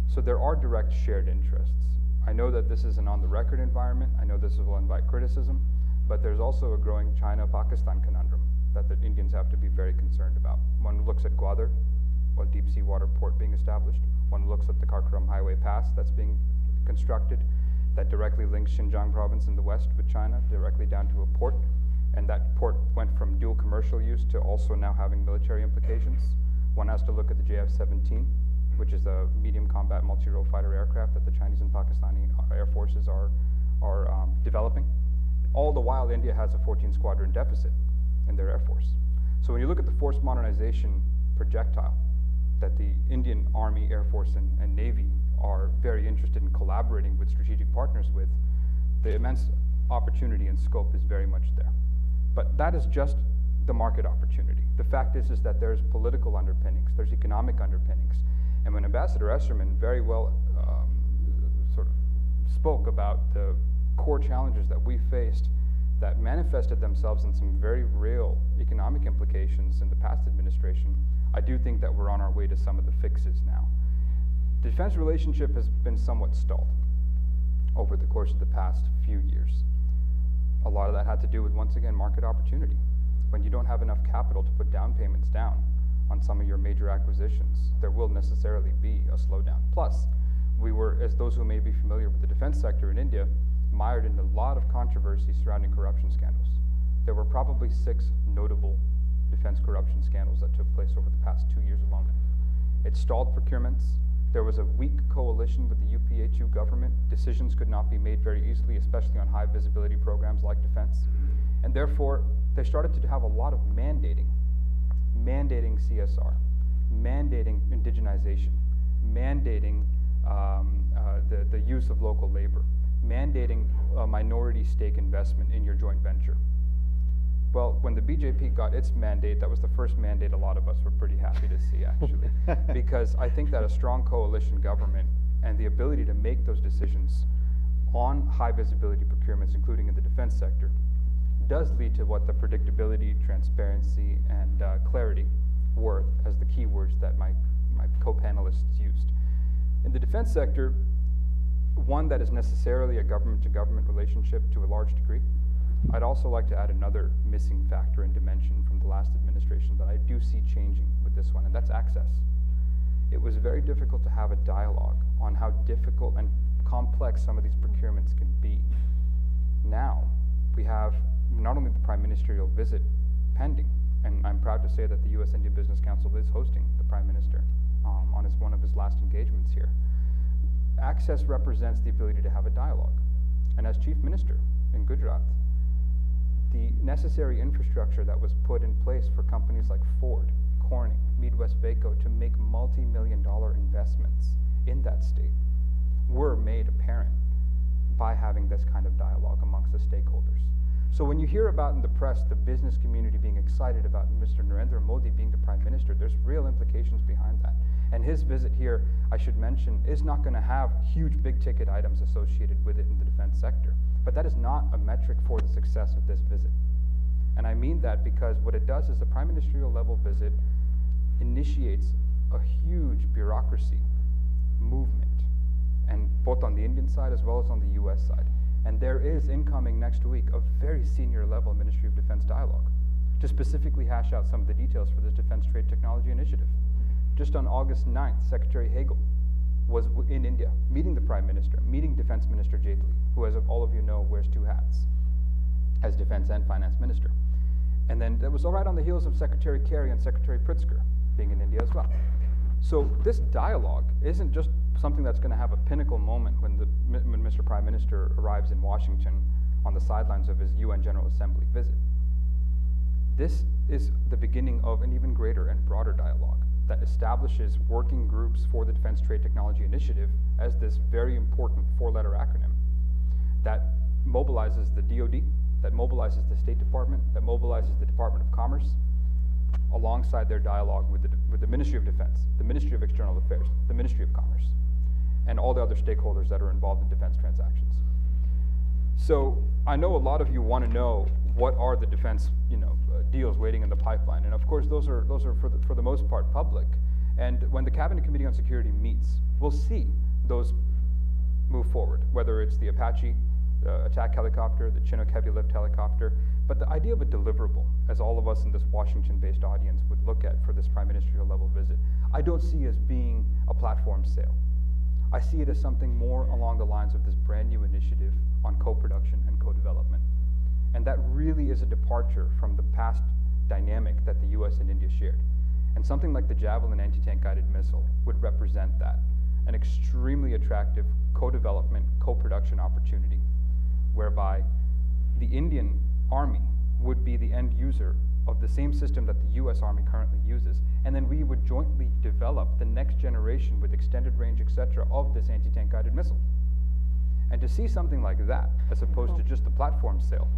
So there are direct shared interests. I know that this is an on the record environment. I know this will invite criticism, but there's also a growing China Pakistan conundrum that the Indians have to be very concerned about. One looks at Gwadar, a deep sea water port being established. One looks at the Karakoram Highway Pass that's being constructed that directly links Xinjiang province in the west with China directly down to a port. And that port went from dual commercial use to also now having military implications. One has to look at the JF-17, which is a medium combat multi-role fighter aircraft that the Chinese and Pakistani air forces are, are um, developing. All the while, India has a 14 squadron deficit in their air force. So when you look at the force modernization projectile that the Indian Army, Air Force, and, and Navy are very interested in collaborating with strategic partners with, the immense opportunity and scope is very much there. But that is just the market opportunity. The fact is, is that there's political underpinnings, there's economic underpinnings. And when Ambassador Esserman very well um, sort of spoke about the core challenges that we faced that manifested themselves in some very real economic implications in the past administration, I do think that we're on our way to some of the fixes now. The defense relationship has been somewhat stalled over the course of the past few years. A lot of that had to do with, once again, market opportunity. When you don't have enough capital to put down payments down on some of your major acquisitions, there will necessarily be a slowdown. Plus, we were, as those who may be familiar with the defense sector in India, mired in a lot of controversy surrounding corruption scandals. There were probably six notable defense corruption scandals that took place over the past two years alone. It stalled procurements, there was a weak coalition with the UPA2 government. Decisions could not be made very easily, especially on high visibility programs like defense. And therefore, they started to have a lot of mandating, mandating CSR, mandating indigenization, mandating um, uh, the, the use of local labor, mandating a minority stake investment in your joint venture. Well, when the BJP got its mandate, that was the first mandate a lot of us were pretty happy to see, actually. *laughs* because I think that a strong coalition government and the ability to make those decisions on high visibility procurements, including in the defense sector, does lead to what the predictability, transparency, and uh, clarity were as the keywords that my, my co-panelists used. In the defense sector, one that is necessarily a government-to-government -government relationship to a large degree, I'd also like to add another missing factor and dimension from the last administration that I do see changing with this one, and that's access. It was very difficult to have a dialogue on how difficult and complex some of these procurements can be. Now, we have not only the prime ministerial visit pending, and I'm proud to say that the U.S. India Business Council is hosting the prime minister um, on his, one of his last engagements here. Access represents the ability to have a dialogue. And as chief minister in Gujarat, the necessary infrastructure that was put in place for companies like Ford, Corning, MeadWestvaco to make multi-million dollar investments in that state were made apparent by having this kind of dialogue amongst the stakeholders. So when you hear about in the press the business community being excited about Mr. Narendra Modi being the prime minister, there's real implications behind that. And his visit here, I should mention, is not going to have huge big ticket items associated with it in the defense sector. But that is not a metric for the success of this visit. And I mean that because what it does is the prime ministerial level visit initiates a huge bureaucracy movement, and both on the Indian side as well as on the US side. And there is incoming next week a very senior level Ministry of Defense dialogue to specifically hash out some of the details for this Defense Trade Technology Initiative. Just on August 9th, Secretary Hagel was in India, meeting the Prime Minister, meeting Defense Minister Jaitley, who, as all of you know, wears two hats as Defense and Finance Minister. And then that was all right on the heels of Secretary Kerry and Secretary Pritzker being in India as well. So this dialogue isn't just something that's going to have a pinnacle moment when, the, when Mr. Prime Minister arrives in Washington on the sidelines of his UN General Assembly visit. This is the beginning of an even greater and broader dialogue that establishes working groups for the Defense Trade Technology Initiative as this very important four-letter acronym that mobilizes the DoD, that mobilizes the State Department, that mobilizes the Department of Commerce, alongside their dialogue with the, with the Ministry of Defense, the Ministry of External Affairs, the Ministry of Commerce, and all the other stakeholders that are involved in defense transactions. So I know a lot of you want to know what are the defense, you know, uh, deals waiting in the pipeline, and of course those are those are for the, for the most part public. And when the Cabinet Committee on Security meets, we'll see those move forward, whether it's the Apache uh, attack helicopter, the Chinook heavy lift helicopter. But the idea of a deliverable, as all of us in this Washington-based audience would look at for this prime ministerial level visit, I don't see as being a platform sale. I see it as something more along the lines of this brand new initiative on co-production and co-development. And that really is a departure from the past dynamic that the US and India shared. And something like the Javelin anti-tank guided missile would represent that, an extremely attractive co-development, co-production opportunity, whereby the Indian Army would be the end user of the same system that the US Army currently uses. And then we would jointly develop the next generation with extended range, et cetera, of this anti-tank guided missile. And to see something like that, as opposed to just the platform sale,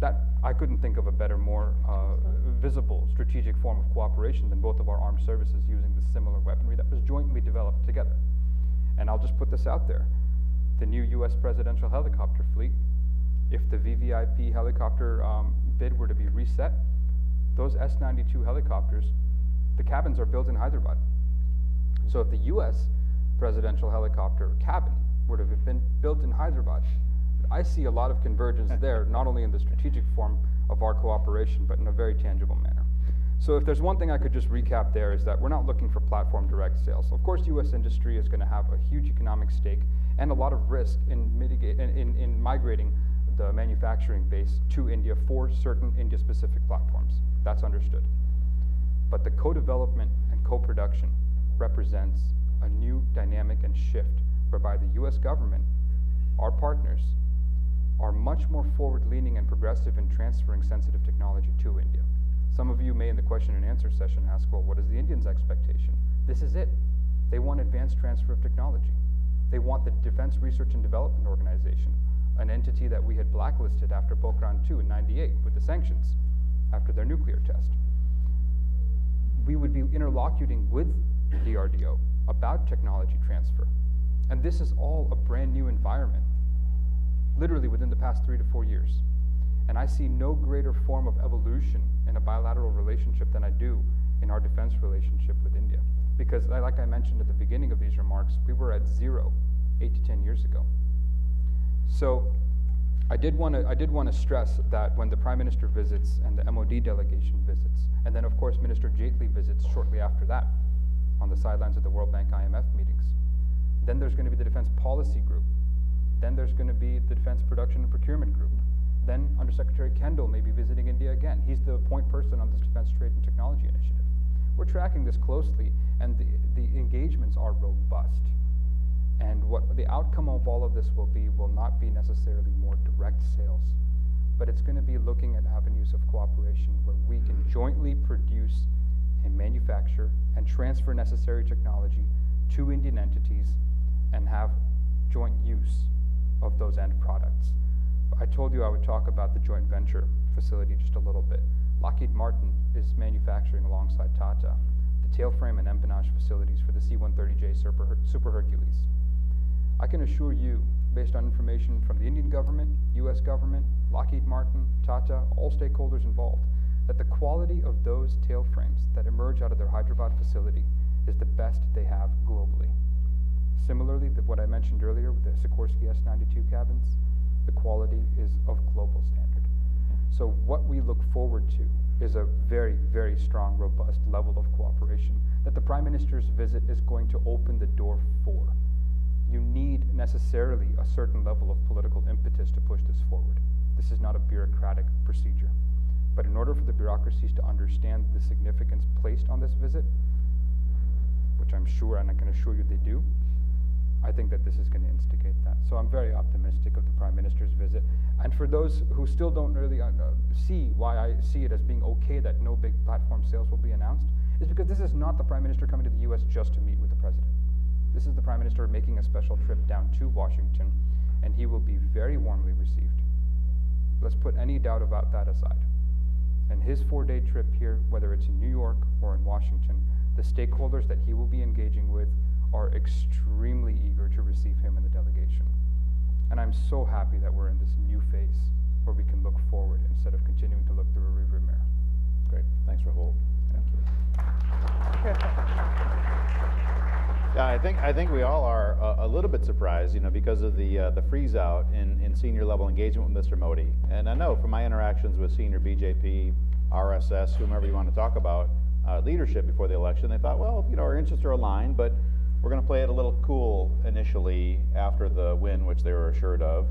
that I couldn't think of a better, more uh, visible strategic form of cooperation than both of our armed services using the similar weaponry that was jointly developed together. And I'll just put this out there. The new US presidential helicopter fleet, if the VVIP helicopter um, bid were to be reset, those S-92 helicopters, the cabins are built in Hyderabad. So if the US presidential helicopter cabin were to have been built in Hyderabad, I see a lot of convergence *laughs* there, not only in the strategic form of our cooperation, but in a very tangible manner. So if there's one thing I could just recap there is that we're not looking for platform direct sales. Of course, U.S. industry is going to have a huge economic stake and a lot of risk in, mitigate, in, in, in migrating the manufacturing base to India for certain India-specific platforms. That's understood. But the co-development and co-production represents a new dynamic and shift whereby the U.S. government, our partners, are much more forward-leaning and progressive in transferring sensitive technology to India. Some of you may in the question and answer session ask, well, what is the Indians' expectation? This is it. They want advanced transfer of technology. They want the Defense Research and Development Organization, an entity that we had blacklisted after Pokhran 2 in 98 with the sanctions after their nuclear test. We would be interlocuting with DRDO about technology transfer. And this is all a brand new environment, literally within the past three to four years. And I see no greater form of evolution in a bilateral relationship than I do in our defense relationship with India. Because, like I mentioned at the beginning of these remarks, we were at zero eight to 10 years ago. So I did want to I did want to stress that when the Prime Minister visits and the MOD delegation visits, and then of course Minister Jaitley visits shortly after that, on the sidelines of the World Bank IMF meetings. Then there's going to be the Defense Policy Group. Then there's going to be the Defense Production and Procurement Group. Then Undersecretary Kendall may be visiting India again. He's the point person on this Defense Trade and Technology Initiative. We're tracking this closely, and the, the engagements are robust. And what the outcome of all of this will be will not be necessarily more direct sales, but it's going to be looking at avenues of cooperation where we can mm. jointly produce and manufacture and transfer necessary technology to Indian entities and have joint use of those end products. I told you I would talk about the joint venture facility just a little bit. Lockheed Martin is manufacturing alongside Tata the tailframe and empennage facilities for the C-130J Super, Super Hercules. I can assure you, based on information from the Indian government, US government, Lockheed Martin, Tata, all stakeholders involved, that the quality of those tailframes that emerge out of their Hyderabad facility is the best they have globally. Similarly, the, what I mentioned earlier with the Sikorsky S-92 cabins, the quality is of global standard. So what we look forward to is a very, very strong, robust level of cooperation that the Prime Minister's visit is going to open the door for. You need necessarily a certain level of political impetus to push this forward. This is not a bureaucratic procedure. But in order for the bureaucracies to understand the significance placed on this visit, which I'm sure and I can assure you they do, I think that this is going to instigate that. So I'm very optimistic of the Prime Minister's visit. And for those who still don't really uh, see why I see it as being okay that no big platform sales will be announced, is because this is not the Prime Minister coming to the U.S. just to meet with the President. This is the Prime Minister making a special trip down to Washington, and he will be very warmly received. Let's put any doubt about that aside. And his four-day trip here, whether it's in New York or in Washington, the stakeholders that he will be engaging with are extremely eager to receive him in the delegation. And I'm so happy that we're in this new phase where we can look forward instead of continuing to look through a rearview mirror. Great, thanks, Rahul. Thank you. *laughs* Yeah, I think, I think we all are a, a little bit surprised, you know, because of the, uh, the freeze out in, in senior level engagement with Mr. Modi. And I know from my interactions with senior BJP, RSS, whomever you want to talk about, uh, leadership before the election, they thought, well, you know, our interests are aligned, but we're going to play it a little cool initially after the win, which they were assured of,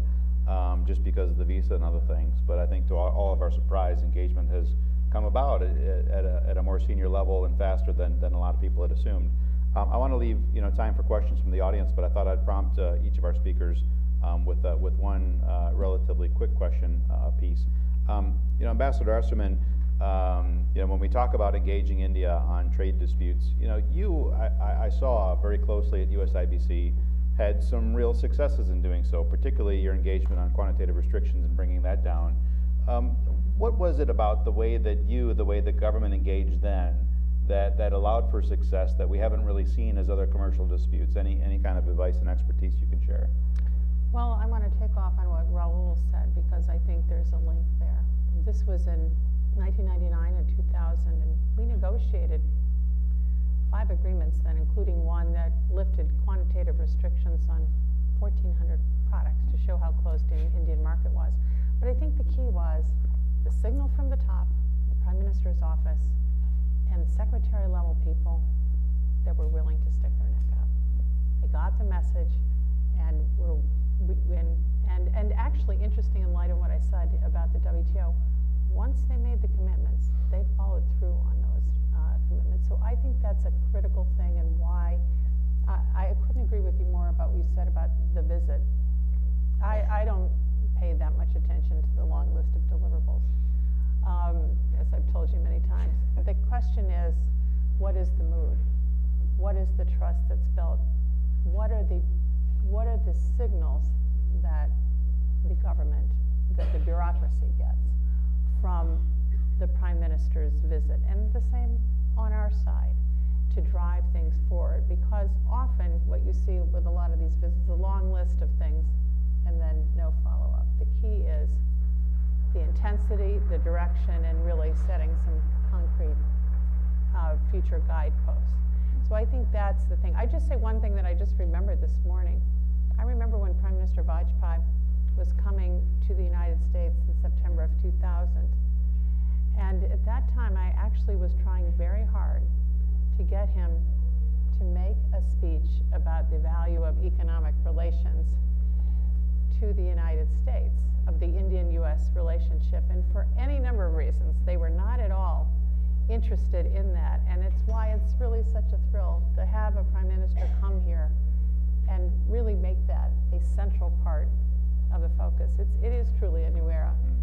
um, just because of the visa and other things. But I think to all, all of our surprise, engagement has come about at, at, a, at a more senior level and faster than, than a lot of people had assumed. Um, I want to leave you know time for questions from the audience, but I thought I'd prompt uh, each of our speakers um, with uh, with one uh, relatively quick question uh, apiece. Um, you know, Ambassador Esserman, um, you know, when we talk about engaging India on trade disputes, you know, you I, I saw very closely at USIBC had some real successes in doing so, particularly your engagement on quantitative restrictions and bringing that down. Um, what was it about the way that you, the way the government engaged then, that, that allowed for success that we haven't really seen as other commercial disputes? Any, any kind of advice and expertise you can share? Well, I want to take off on what Rahul said because I think there's a link there. This was in 1999 and 2000, and we negotiated five agreements then, including one that lifted quantitative restrictions on 1,400 products to show how closed the Indian market was. But I think the key was the signal from the top, the Prime Minister's office, and secretary level people that were willing to stick their neck out. They got the message and were we, and, and, and actually interesting in light of what I said about the WTO, once they made the commitments, they followed through on those uh, commitments. So I think that's a critical thing and why I, I couldn't agree with you more about what you said about the visit. I, I don't pay that much attention to the long list of deliverables um, as I've told you many times. The question is, what is the mood? What is the trust that's built? What are the, what are the signals that the government, that the bureaucracy gets from the Prime Minister's visit? And the same on our side to drive things forward because often what you see with a lot of these visits is a long list of things and then no follow-up. The key is the intensity, the direction, and really setting some concrete uh, future guideposts. So I think that's the thing. I just say one thing that I just remembered this morning. I remember when Prime Minister Vajpayee was coming to the United States in September of 2000. And at that time, I actually was trying very hard to get him to make a speech about the value of economic relations to the United States of the Indian-U.S. relationship. And for any number of reasons, they were not at all interested in that. And it's why it's really such a thrill to have a prime minister come here and really make that a central part of the focus. It's, it is truly a new era. Mm.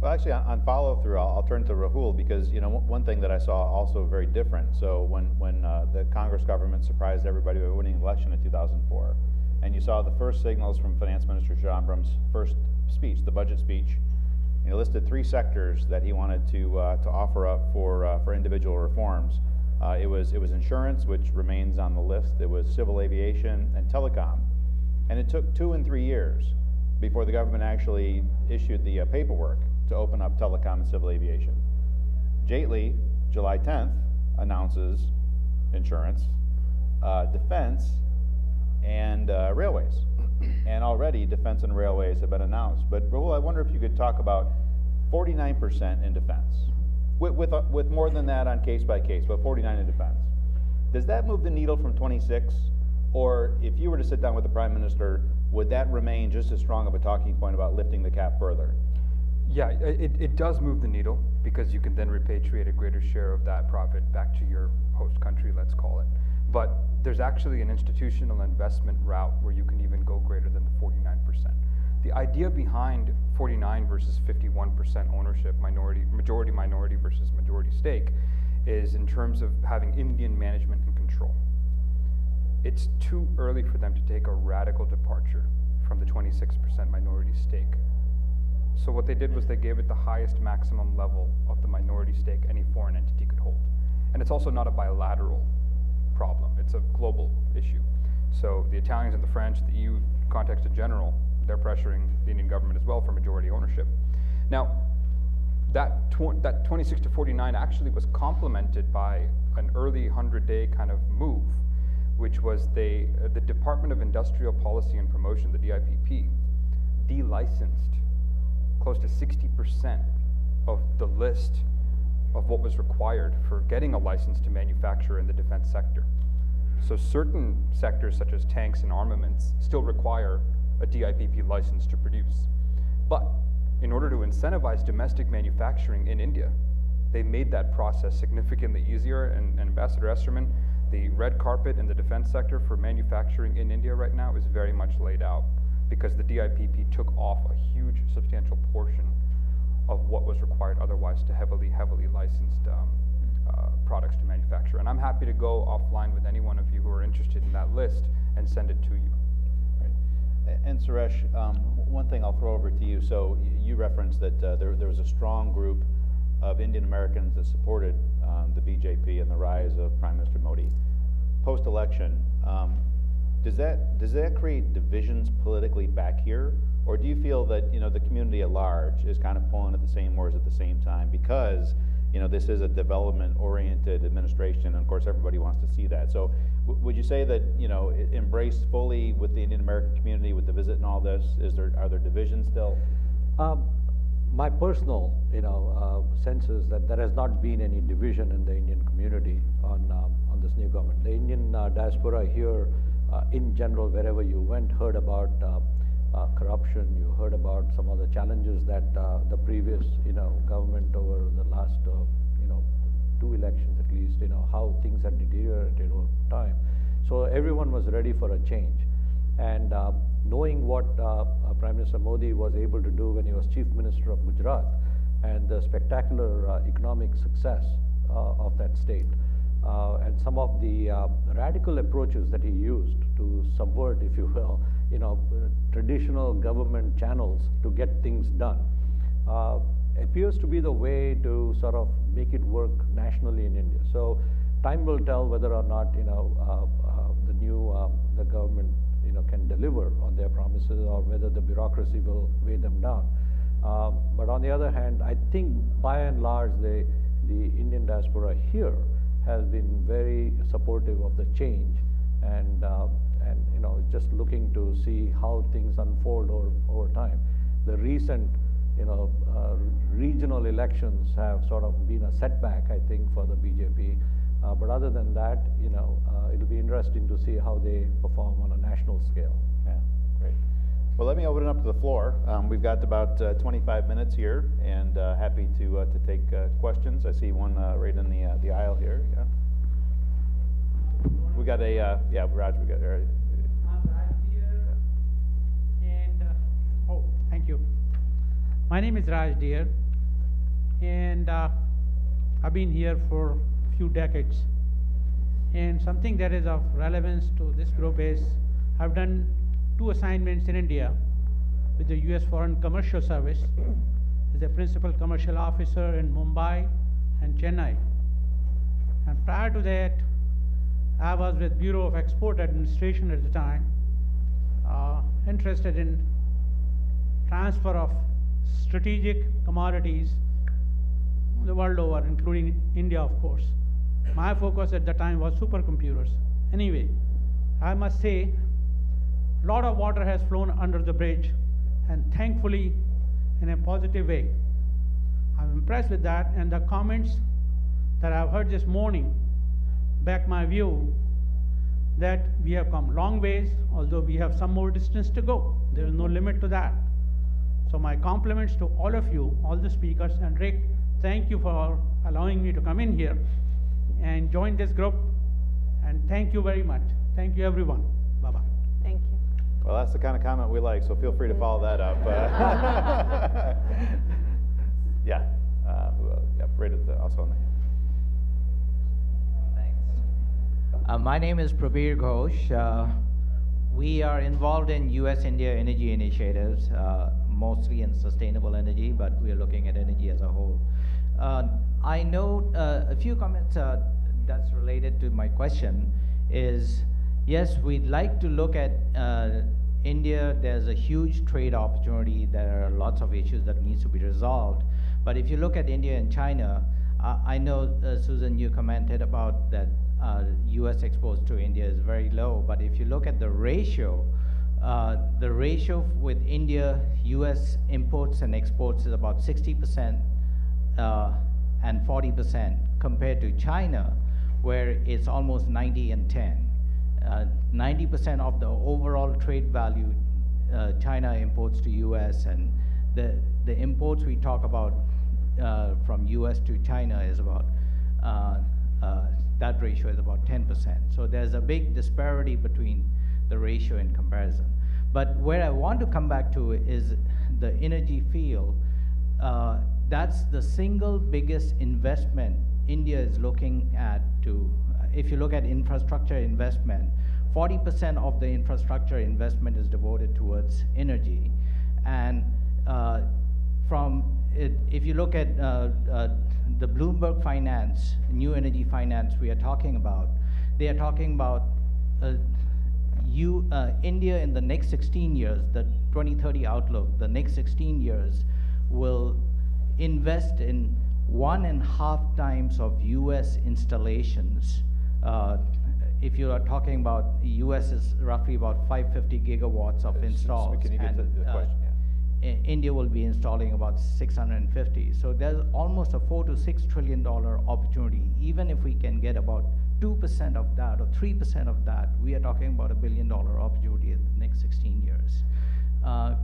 Well, actually, on, on follow-through, I'll, I'll, turn to Rahul because you know one thing that I saw also very different. So when when uh, the Congress government surprised everybody by winning the election in 2004, and you saw the first signals from Finance Minister Shanmugam's first speech, the budget speech. He listed three sectors that he wanted to uh, to offer up for uh, for individual reforms. Uh, it was it was insurance, which remains on the list. It was civil aviation and telecom, and it took two and three years before the government actually issued the uh, paperwork to open up telecom and civil aviation. Jaitley, July 10th, announces insurance, uh, defense, and uh, railways. *clears throat* and already defense and railways have been announced. But Rahul, I wonder if you could talk about 49% in defense. with, with, uh, with more than that on case by case, but 49 in defense. Does that move the needle from 26? Or if you were to sit down with the prime minister, would that remain just as strong of a talking point about lifting the cap further? Yeah, it, it does move the needle because you can then repatriate a greater share of that profit back to your host country, let's call it. But there's actually an institutional investment route where you can even go greater than the 49%. The idea behind 49 versus 51% ownership, minority, majority minority versus majority stake, is in terms of having Indian management and control. It's too early for them to take a radical departure from the 26% minority stake. So what they did was they gave it the highest maximum level of the minority stake any foreign entity could hold. And it's also not a bilateral problem, it's a global issue. So the Italians and the French, the EU context in general, they're pressuring the Indian government as well for majority ownership. Now, that, tw- that 26 to 49 actually was complemented by an early 100-day kind of move, which was they, uh, the Department of Industrial Policy and Promotion, the DIPP, delicensed close to 60% of the list of what was required for getting a license to manufacture in the defense sector. So certain sectors such as tanks and armaments still require a DIPP license to produce. But in order to incentivize domestic manufacturing in India, they made that process significantly easier. And, and Ambassador Esserman, the red carpet in the defense sector for manufacturing in India right now is very much laid out because the DIPP took off a huge, substantial portion of what was required otherwise to heavily, heavily licensed um, uh, products to manufacture. And I'm happy to go offline with any one of you who are interested in that list and send it to you. And Suresh, um, one thing I'll throw over to you. So you referenced that uh, there, there was a strong group of Indian Americans that supported um, the BJP and the rise of Prime Minister Modi. Post-election, um, does that does that create divisions politically back here, or do you feel that you know the community at large is kind of pulling at the same oars at the same time because you know this is a development-oriented administration, and of course everybody wants to see that. So would you say that you know embraced fully with the Indian American community with the visit and all this? Is there are there divisions still? Um, my personal, you know, uh, sense is that there has not been any division in the Indian community on um, on this new government. The Indian uh, diaspora here, uh, in general, wherever you went, heard about uh, corruption. You heard about some of the challenges that uh, the previous, you know, government over the last, uh, you know, two elections at least, you know, how things had deteriorated over time. So everyone was ready for a change. And uh, knowing what uh, uh, Prime Minister Modi was able to do when he was Chief Minister of Gujarat and the spectacular economic success of that state, and some of the radical approaches that he used to subvert, if you will, you know, uh, traditional government channels to get things done, uh, appears to be the way to sort of make it work nationally in India. So time will tell whether or not you know uh, uh, the new um, the government you know can deliver on their promises or whether the bureaucracy will weigh them down. Um, but on the other hand, I think by and large the the Indian diaspora here has been very supportive of the change and uh, and you know just looking to see how things unfold over over time. The recent you know, uh, regional elections have sort of been a setback, I think, for the BJP. Uh, but other than that, you know, uh, it'll be interesting to see how they perform on a national scale. Yeah, great. Well, let me open it up to the floor. Um, we've got about uh, 25 minutes here, and uh, happy to uh, to take questions. I see one right in the the aisle here. Yeah. We got a yeah, Raj. We got. Oh, thank you. My name is Raj Deer, and uh, I've been here for a few decades. And something that is of relevance to this group is I've done two assignments in India with the US Foreign Commercial Service as a principal commercial officer in Mumbai and Chennai. And prior to that, I was with Bureau of Export Administration at the time, uh, interested in transfer of strategic commodities the world over, including India, of course. My focus at the time was supercomputers. Anyway, I must say, a lot of water has flown under the bridge, and thankfully, in a positive way. I'm impressed with that, and the comments that I've heard this morning back my view that we have come long ways, although we have some more distance to go. There is no limit to that. So my compliments to all of you, all the speakers, and Rick, thank you for allowing me to come in here and join this group. And thank you very much. Thank you, everyone. Bye-bye. Thank you. Well, that's the kind of comment we like, so feel free to follow that up. Uh, *laughs* Yeah, uh, who else? Right at the, also on the. Thanks. Uh, my name is Prabir Ghosh. Uh, we are involved in U.S.-India energy initiatives, uh, mostly in sustainable energy, but we are looking at energy as a whole. Uh, I know uh, a few comments uh, that's related to my question is, yes, we'd like to look at uh, India. There's a huge trade opportunity. There are lots of issues that needs to be resolved. But if you look at India and China, uh, I know, uh, Susan, you commented about that uh, US exports to India is very low, but if you look at the ratio, uh, the ratio with India, US imports and exports is about 60% uh, and 40% compared to China, where it's almost 90 and 10. Uh, 90% of the overall trade value uh, China imports to US and the, the imports we talk about uh, from US to China is about, uh, uh, that ratio is about 10%. So there's a big disparity between the ratio in comparison. But where I want to come back to is the energy field. Uh, that's the single biggest investment India is looking at to, if you look at infrastructure investment, 40% of the infrastructure investment is devoted towards energy. And uh, from it, if you look at uh, uh, the Bloomberg Finance, new energy finance we are talking about, they are talking about uh, you, uh, India in the next 16 years, the 2030 outlook, the next 16 years will invest in one and a half times of US installations. Uh, if you are talking about US is roughly about 550 gigawatts of Uh, installs. can you get and, to the uh, question, yeah. India will be installing about 650. So there's almost a four to six trillion dollar opportunity. Even if we can get about 2% of that or 3% of that, we are talking about a billion dollar opportunity in the next 16 years. Uh,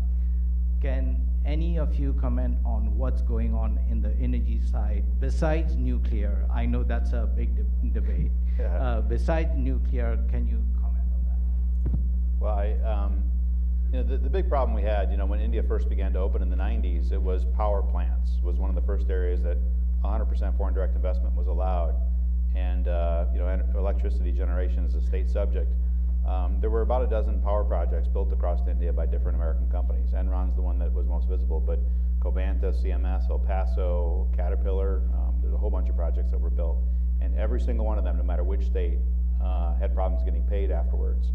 can any of you comment on what's going on in the energy side besides nuclear? I know that's a big de- debate. Yeah. Uh, besides nuclear, can you comment on that? Well, I, um, you know, the, the big problem we had, you know, when India first began to open in the 90s, it was power plants was one of the first areas that 100% foreign direct investment was allowed, and uh, you know, electricity generation is a state subject. Um, there were about a dozen power projects built across India by different American companies. Enron's the one that was most visible, but Covanta, CMS, El Paso, Caterpillar, um, there's a whole bunch of projects that were built, and every single one of them, no matter which state, uh, had problems getting paid afterwards.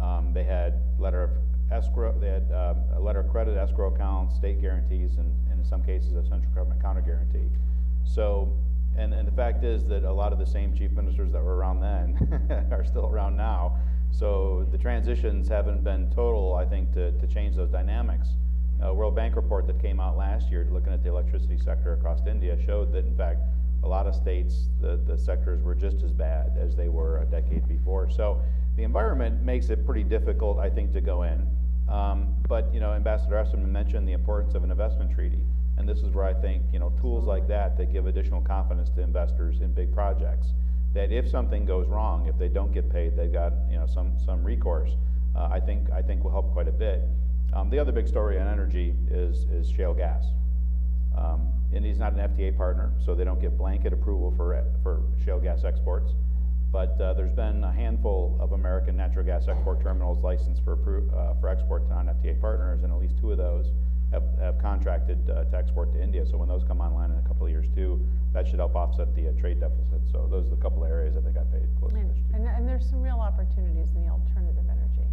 Um, they had letter of escrow, they had um, a letter of credit escrow accounts, state guarantees, and, and in some cases a central government counter guarantee. So, and, and the fact is that a lot of the same chief ministers that were around then *laughs* are still around now. So the transitions haven't been total, I think, to, to change those dynamics. A World Bank report that came out last year looking at the electricity sector across India showed that in fact a lot of states, the, the sectors were just as bad as they were a decade before. So the environment makes it pretty difficult, I think, to go in. Um, but, you know, Ambassador Esserman mentioned the importance of an investment treaty. And this is where I think, you know, tools like that that give additional confidence to investors in big projects. That if something goes wrong, if they don't get paid, they've got, you know, some, some recourse, uh, I think, I think will help quite a bit. Um, the other big story on energy is, is shale gas. Um, India's not an FTA partner, so they don't get blanket approval for, for shale gas exports. But uh, there's been a handful of American natural gas export terminals licensed for, uh, for export to non-FTA partners, and at least two of those have, have contracted uh, to export to India. So when those come online in a couple of years too, that should help offset the uh, trade deficit. So those are the couple of areas I think I paid close And, attention to. and, and there's some real opportunities in the alternative energy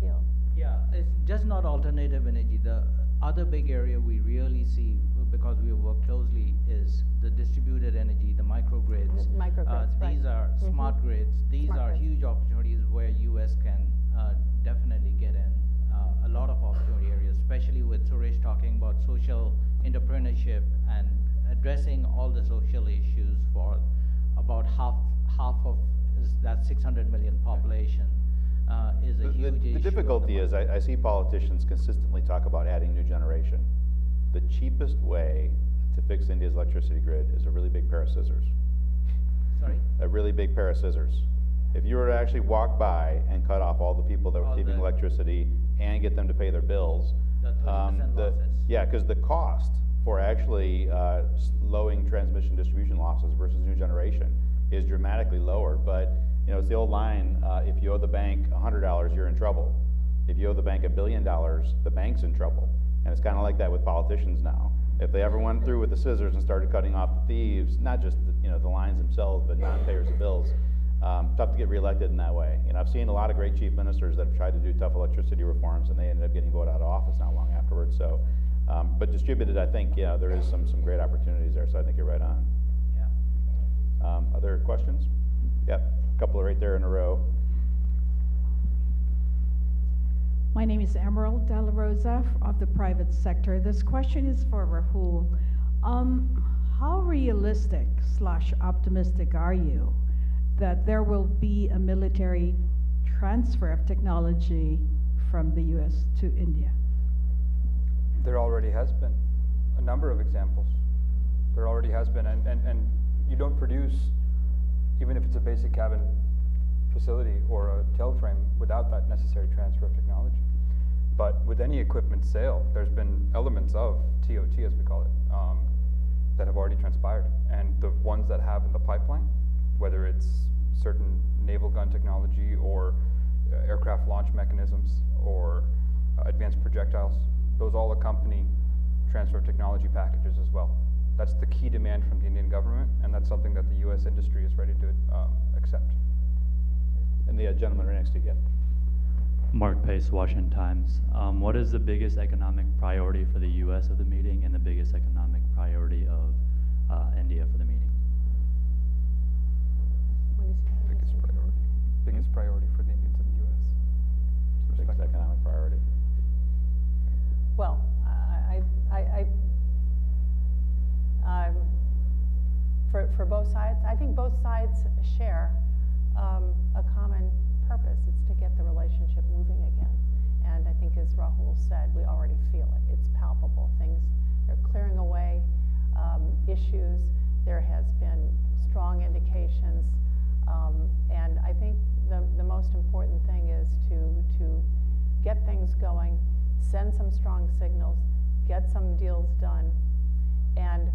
field. Yeah, it's just not alternative energy. The other big area we really see, because we work closely, is the distributed energy, the microgrids. The microgrids, Uh, right. These are Mhm. smart grids. These Smart are grids. huge opportunities where US can uh, definitely get in. A lot of opportunity areas, especially with Suresh talking about social entrepreneurship and addressing all the social issues for about half, half of is that 600 million population uh, is a The- the- huge issue. The the difficulty is. I, I see politicians consistently talk about adding new generation. The cheapest way to fix India's electricity grid is a really big pair of scissors. Sorry? A really big pair of scissors. If you were to actually walk by and cut off all the people that were All keeping the- electricity and get them to pay their bills. The 30% um, the- losses. Yeah, because the cost for actually uh, slowing transmission distribution losses versus new generation is dramatically lower. But, you know, it's the old line, uh, if you owe the bank hundred dollars, you're in trouble. If you owe the bank a billion dollars, the bank's in trouble. And it's kind of like that with politicians now. If they ever went through with the scissors and started cutting off the thieves, not just, the, you know, the lines themselves, but non-payers of bills, um, tough to get reelected in that way. You know, I've seen a lot of great chief ministers that have tried to do tough electricity reforms, and they ended up getting voted out of office not long afterwards. So, um, but distributed, I think, yeah, there is some, some great opportunities there, so I think you're right on. Yeah. Um, other questions? Yep, a couple right there in a row. My name is Emerald De La Rosa of the private sector. This question is for Rahul. Um, how realistic slash optimistic are you that there will be a military transfer of technology from the U.S. to India? There already has been a number of examples. There already has been, and, and, and you don't produce, even if it's a basic cabin facility or a tail frame, without that necessary transfer of technology. But with any equipment sale, there's been elements of TOT, as we call it, um, that have already transpired. And the ones that have in the pipeline, whether it's certain naval gun technology or uh, aircraft launch mechanisms or uh, advanced projectiles, those all accompany transfer of technology packages as well. That's the key demand from the Indian government, and that's something that the U.S. industry is ready to um, accept. And the uh, gentleman right next to you, yeah. Mark Pace, Washington Times. Um, what is the biggest economic priority for the U.S. of the meeting and the biggest economic priority of uh, India for the meeting? When he's- Biggest priority. Biggest priority for the Indians in the U.S. Biggest economic priority. Well, I, I, I, I- um, for, for both sides, I think both sides share um, a common purpose. It's to get the relationship moving again. And I think as Rahul said, we already feel it. It's palpable. Things, they're clearing away um, issues. There has been strong indications. Um, and I think the, the most important thing is to, to get things going, send some strong signals, get some deals done, and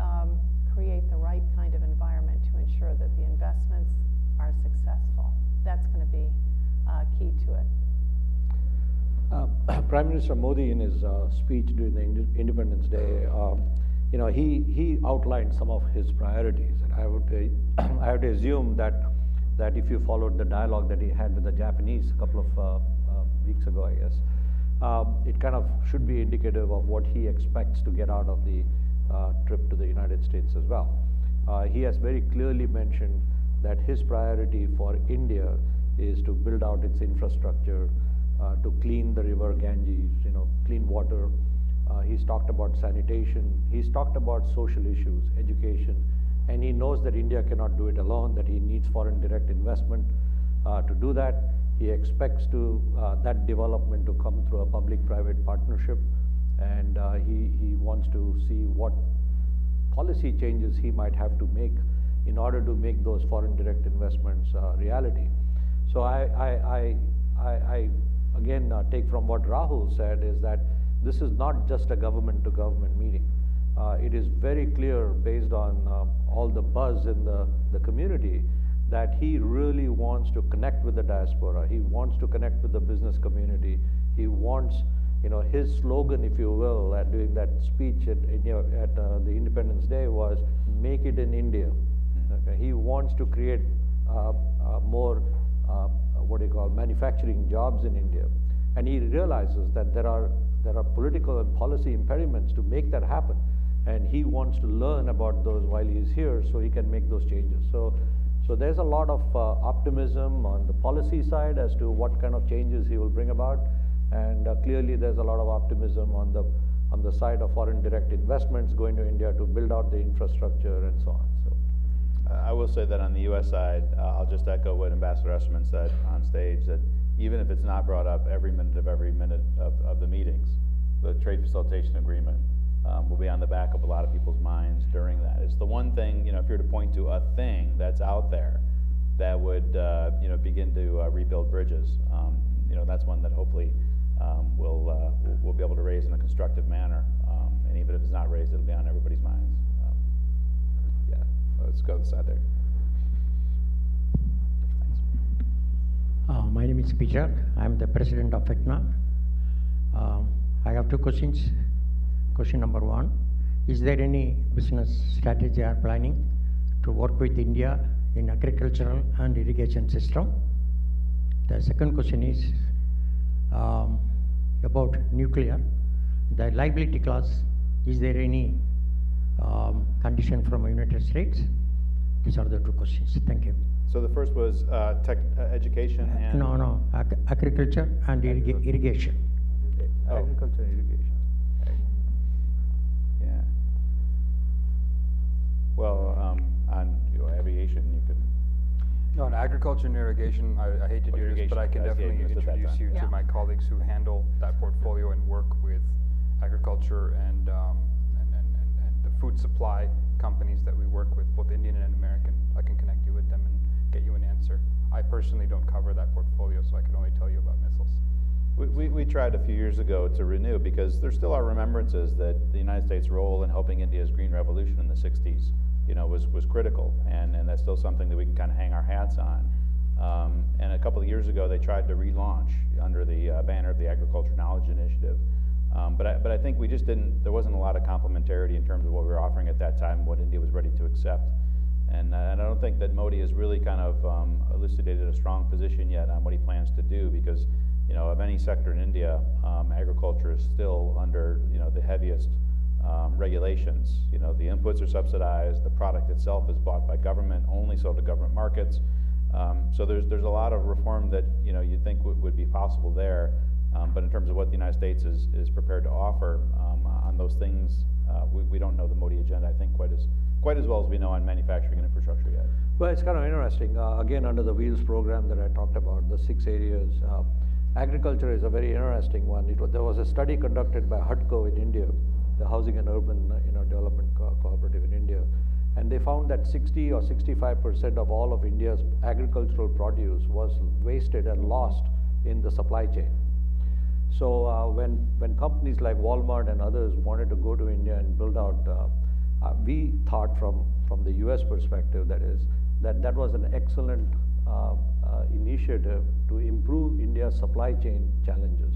um, create the right kind of environment to ensure that the investments are successful. That's going to be uh, key to it. Uh, *coughs* Prime Minister Modi, in his uh, speech during the Inde- Independence Day, um, you know, he, he outlined some of his priorities, and I would uh, *clears throat* I would assume that that if you followed the dialogue that he had with the Japanese a couple of uh, uh, weeks ago, I guess, um, it kind of should be indicative of what he expects to get out of the uh, trip to the United States as well. Uh, he has very clearly mentioned that his priority for India is to build out its infrastructure, uh, to clean the river Ganges, you know, clean water. Uh, he's talked about sanitation. He's talked about social issues, education, and he knows that India cannot do it alone. That he needs foreign direct investment uh, to do that. He expects to uh, that development to come through a public-private partnership, and uh, he he wants to see what policy changes he might have to make in order to make those foreign direct investments uh, reality. So I, I, I, I, I again uh, take from what Rahul said is that this is not just a government to government meeting. Uh, it is very clear based on uh, all the buzz in the, the community that he really wants to connect with the diaspora. He wants to connect with the business community. He wants, you know, his slogan, if you will, at during that speech at, at uh, the Independence Day was "Make it in India." Okay, he wants to create uh, uh, more, uh, what do you call, manufacturing jobs in India, and he realizes that there are there are political and policy impediments to make that happen, and he wants to learn about those while he is here, so he can make those changes. So. So there's a lot of uh, optimism on the policy side as to what kind of changes he will bring about, and uh, clearly there's a lot of optimism on the on the side of foreign direct investments going to India to build out the infrastructure and so on. So, I will say that on the US side, uh, I'll just echo what Ambassador Esserman said on stage, that even if it's not brought up every minute of every minute of, of the meetings, the trade facilitation agreement um, will be on the back of a lot of people's minds during that. It's the one thing, you know, if you're to point to a thing that's out there that would, uh, you know, begin to uh, rebuild bridges, um, you know, that's one that hopefully um, we'll, uh, we'll be able to raise in a constructive manner. Um, and even if it's not raised, it'll be on everybody's minds. Um, yeah, let's go to the side there. Uh, my name is Peter. I'm the president of ECNA. Um, I have two questions. Question number one Is there any business strategy or planning to work with India in agricultural and irrigation system? The second question is um, about nuclear. The liability clause, is there any um, condition from United States? These are the two questions. Thank you. So the first was uh, tech, uh, education and? No, no, ag- agriculture and irriga- Agriculture. irrigation. Oh. agriculture and irrigation. Yeah. Well, um, on you know, aviation, you could, No, on agriculture and irrigation, I, I hate to do this, but I can yes, yeah, definitely you missed it that introduce time. you Yeah. to my colleagues who handle that portfolio and work with agriculture and, um, and, and, and, and the food supply companies that we work with, both Indian and American. I can connect you with them and get you an answer. I personally don't cover that portfolio, so I can only tell you about missiles. we, we, we tried a few years ago to renew because there still are remembrances that the United States' role in helping India's green revolution in the sixties, you know, was, was critical. And, and that's still something that we can kind of hang our hats on. Um, and a couple of years ago, they tried to relaunch under the uh, banner of the Agriculture Knowledge Initiative. Um, but I, but I think we just didn't, there wasn't a lot of complementarity in terms of what we were offering at that time, what India was ready to accept. And, uh, and I don't think that Modi has really kind of um, elucidated a strong position yet on what he plans to do because, you know, of any sector in India, um, agriculture is still under, you know, the heaviest um, regulations. You know, the inputs are subsidized, the product itself is bought by government, only sold to government markets. Um, so there's, there's a lot of reform that, you know, you'd think would, would be possible there. Um, but in terms of what the United States is, is prepared to offer um, on those things, uh, we, we don't know the Modi agenda, I think, quite as, quite as well as we know on manufacturing and infrastructure yet. Well, it's kind of interesting. Uh, again, under the Wheels program that I talked about, the six areas, uh, agriculture is a very interesting one. It there was a study conducted by HUDCO in India, the Housing and Urban uh, you know, Development Co- Cooperative in India, and they found that 60 or 65 percent of all of India's agricultural produce was wasted and lost in the supply chain. So uh, when, when companies like Walmart and others wanted to go to India and build out, uh, we thought from, from the US perspective that is, that that was an excellent uh, uh, initiative to improve India's supply chain challenges.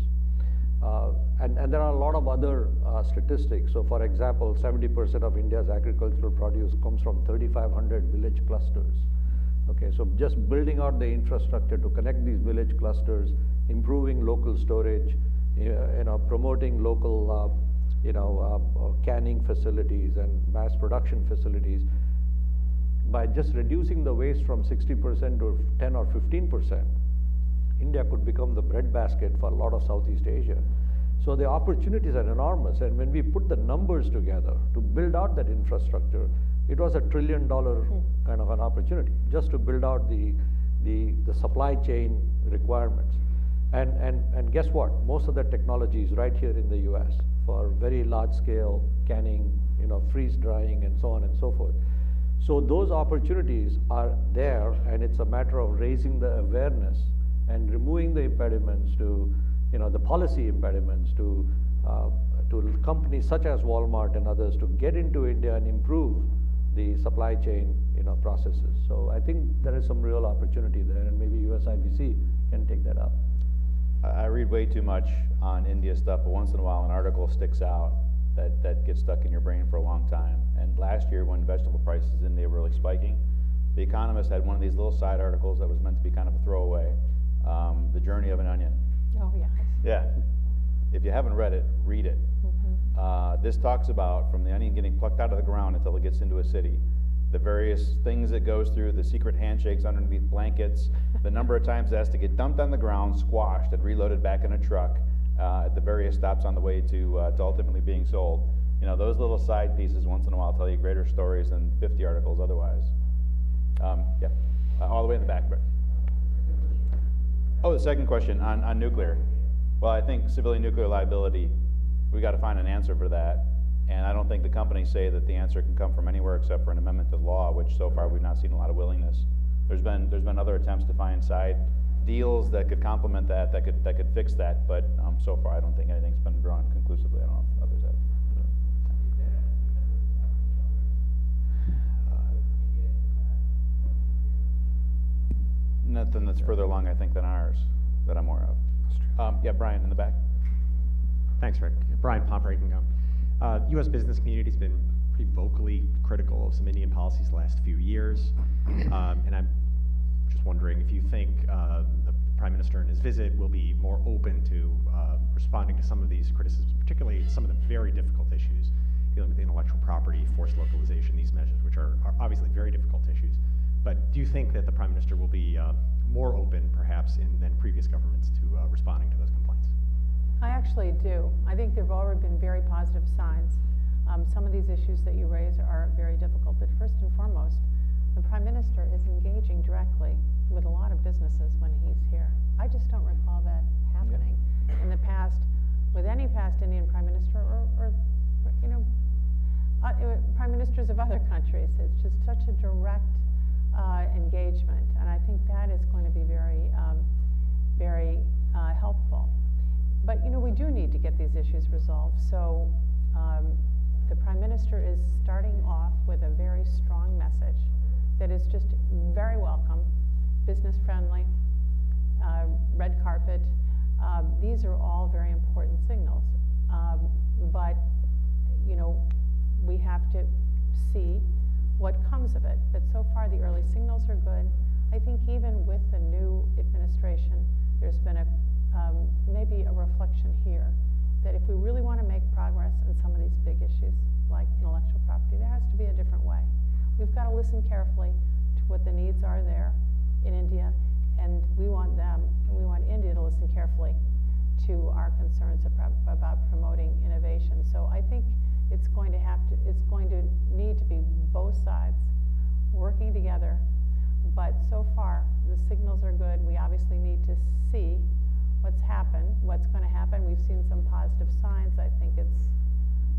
Uh, and, and there are a lot of other uh, statistics. So for example, 70% of India's agricultural produce comes from 3,500 village clusters. Okay, so just building out the infrastructure to connect these village clusters, improving local storage, you know, promoting local, you know, uh, uh, canning facilities and mass production facilities, by just reducing the waste from 60% to 10 or 15%, India could become the breadbasket for a lot of Southeast Asia. So the opportunities are enormous, and when we put the numbers together to build out that infrastructure, it was a trillion dollar kind of an opportunity just to build out the, the, the supply chain requirements. And, and, and guess what? Most of that technology is right here in the US for very large scale canning, you know, freeze drying, and so on and so forth. So those opportunities are there, and it's a matter of raising the awareness and removing the impediments to, you know, the policy impediments to, uh, to companies such as Walmart and others to get into India and improve the supply chain, you know, processes. So I think there is some real opportunity there, and maybe USIBC can take that up. I read way too much on India stuff, but once in a while an article sticks out that, that gets stuck in your brain for a long time. And last year, when vegetable prices in India were really spiking, The Economist had one of these little side articles that was meant to be kind of a throwaway, um, The Journey of an Onion. Oh, yes. Yeah. If you haven't read it, read it. Uh, this talks about from the onion getting plucked out of the ground until it gets into a city, the various things it goes through, the secret handshakes underneath blankets, the number of times it has to get dumped on the ground, squashed, and reloaded back in a truck, uh, at the various stops on the way to, uh, to ultimately being sold. You know, those little side pieces once in a while tell you greater stories than 50 articles otherwise. Um, yeah, uh, all the way in the back. Oh, the second question on, on nuclear. Well, I think civilian nuclear liability, we've got to find an answer for that. And I don't think the companies say that the answer can come from anywhere except for an amendment to the law, which so far we've not seen a lot of willingness. There's been, there's been other attempts to find side deals that could complement that, that could, that could fix that, but um, so far I don't think anything's been drawn conclusively. I don't know if others have. Nothing that's further along, I think, than ours, that I'm aware of. Um, yeah, Brian in the back. Thanks, Rick. Brian Pomper, Gump. Uh, U.S. business community has been pretty vocally critical of some Indian policies the last few years, um, and I'm just wondering if you think uh, the Prime Minister in his visit will be more open to uh, responding to some of these criticisms, particularly some of the very difficult issues dealing with intellectual property, forced localization, these measures, which are, are obviously very difficult issues. But do you think that the Prime Minister will be uh, more open, perhaps, in, than previous governments to uh, responding to those complaints? I actually do. I think there have already been very positive signs. Um, some of these issues that you raise are very difficult, but first and foremost, the Prime Minister is engaging directly with a lot of businesses when he's here. I just don't recall that happening in the past with any past Indian Prime Minister or, or you know, uh, Prime Ministers of other countries. It's just such a direct uh, engagement, and I think that is going to be very, um, very uh, helpful. But you know, we do need to get these issues resolved. So um, the Prime Minister is starting off with a very strong message that is just very welcome, business friendly, uh, red carpet. Um, these are all very important signals. Um, but, you know, we have to see what comes of it. But so far, the early signals are good. I think even with the new administration, there's been a um, maybe a reflection here that if we really want to make progress in some of these big issues like intellectual property, there has to be a different way. We've got to listen carefully to what the needs are there in India, and we want them, and we want India to listen carefully to our concerns about, about promoting innovation. So I think it's going to have to, it's going to need to be both sides working together. But so far, the signals are good. We obviously need to see what's happened, what's going to happen. We've seen some positive signs. I think it's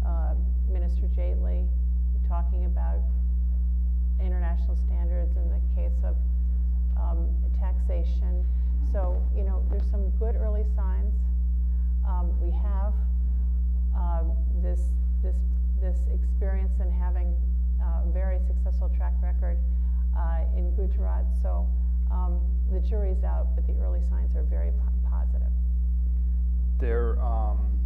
uh, Minister Jaitley talking about international standards in the case of um, taxation. So, you know, there's some good early signs. Um, we have um, this, this, this experience in having a very successful track record uh, in Gujarat. So um, the jury's out, but the early signs are very positive. There, um,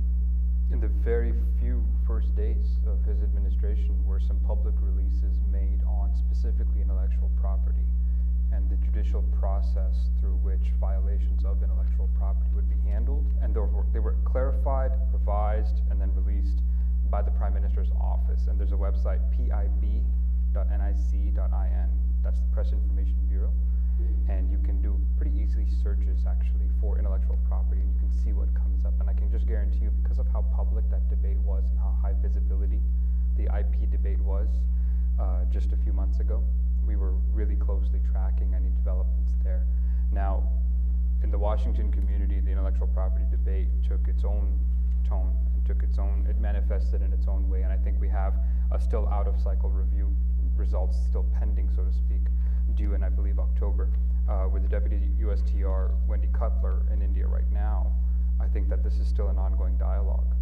in the very few first days of his administration, were some public releases made on specifically intellectual property and the judicial process through which violations of intellectual property would be handled. And they were, they were clarified, revised, and then released by the Prime Minister's office. And there's a website, pib.nic.in. That's the Press Information Bureau and you can do pretty easily searches actually for intellectual property and you can see what comes up. And I can just guarantee you because of how public that debate was and how high visibility the IP debate was uh, just a few months ago we were really closely tracking any developments there. Now in the Washington community the intellectual property debate took its own tone and took its own it manifested in its own way. And I think we have a still out of cycle review results still pending so to speak due in, I believe, October, uh, with the Deputy USTR, Wendy Cutler, in India right now, I think that this is still an ongoing dialogue.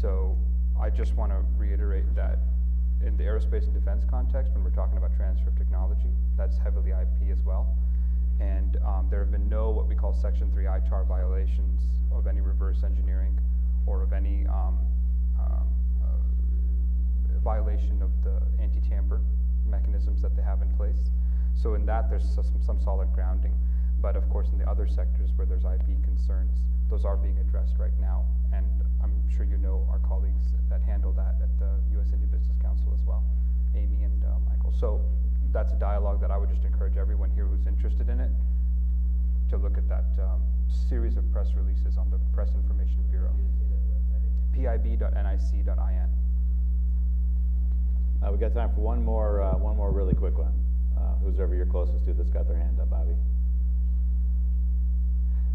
So I just want to reiterate that in the aerospace and defense context, when we're talking about transfer of technology, that's heavily IP as well. And um, there have been no what we call Section 3 ITAR violations of any reverse engineering or of any um, um, uh, violation of the anti-tamper mechanisms that they have in place. So in that, there's some, some solid grounding. But of course, in the other sectors where there's IP concerns, those are being addressed right now. And I'm sure you know our colleagues that handle that at the U.S. India Business Council as well, Amy and uh, Michael. So that's a dialogue that I would just encourage everyone here who's interested in it to look at that um, series of press releases on the Press Information Bureau. pib.nic.in. Uh, we got time for one more, uh, one more really quick one. Who's ever you're closest to that's got their hand up, Bobby?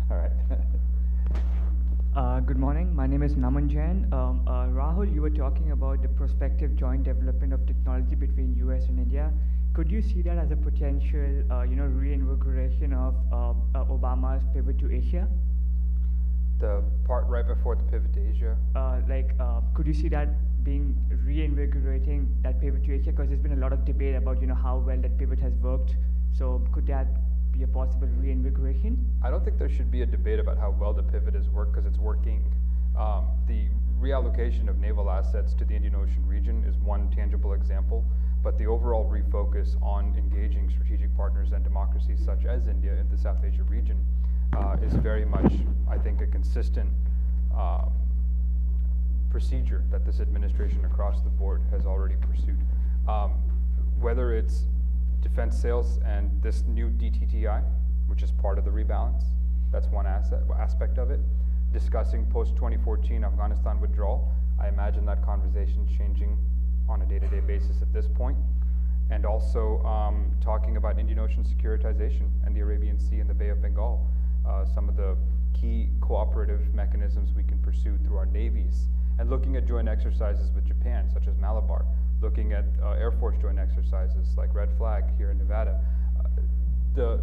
*laughs* All right. *laughs* Uh, good morning. My name is Naman Jain. Um, uh, Rahul, you were talking about the prospective joint development of technology between US and India. Could you see that as a potential, uh, you know, reinvigoration of uh, uh, Obama's pivot to Asia? The part right before the pivot to Asia. Uh, like, uh, could you see that being reinvigorating that pivot to Asia? Because there's been a lot of debate about, you know, how well that pivot has worked. So could that be a possible reinvigoration? I don't think there should be a debate about how well the pivot has worked because it's working. Um, the reallocation of naval assets to the Indian Ocean region is one tangible example, but the overall refocus on engaging strategic partners and democracies such as India in the South Asia region uh, is very much, I think, a consistent um, procedure that this administration across the board has already pursued. Um, whether it's defense sales and this new DTTI, which is part of the rebalance, that's one asset, aspect of it. Discussing post-2014 Afghanistan withdrawal, I imagine that conversation changing on a day-to-day basis at this point. And also um, talking about Indian Ocean securitization and the Arabian Sea and the Bay of Bengal, uh, some of the key cooperative mechanisms we can pursue through our navies, and looking at joint exercises with Japan, such as Malabar, looking at uh, Air Force joint exercises like Red Flag here in Nevada. Uh, the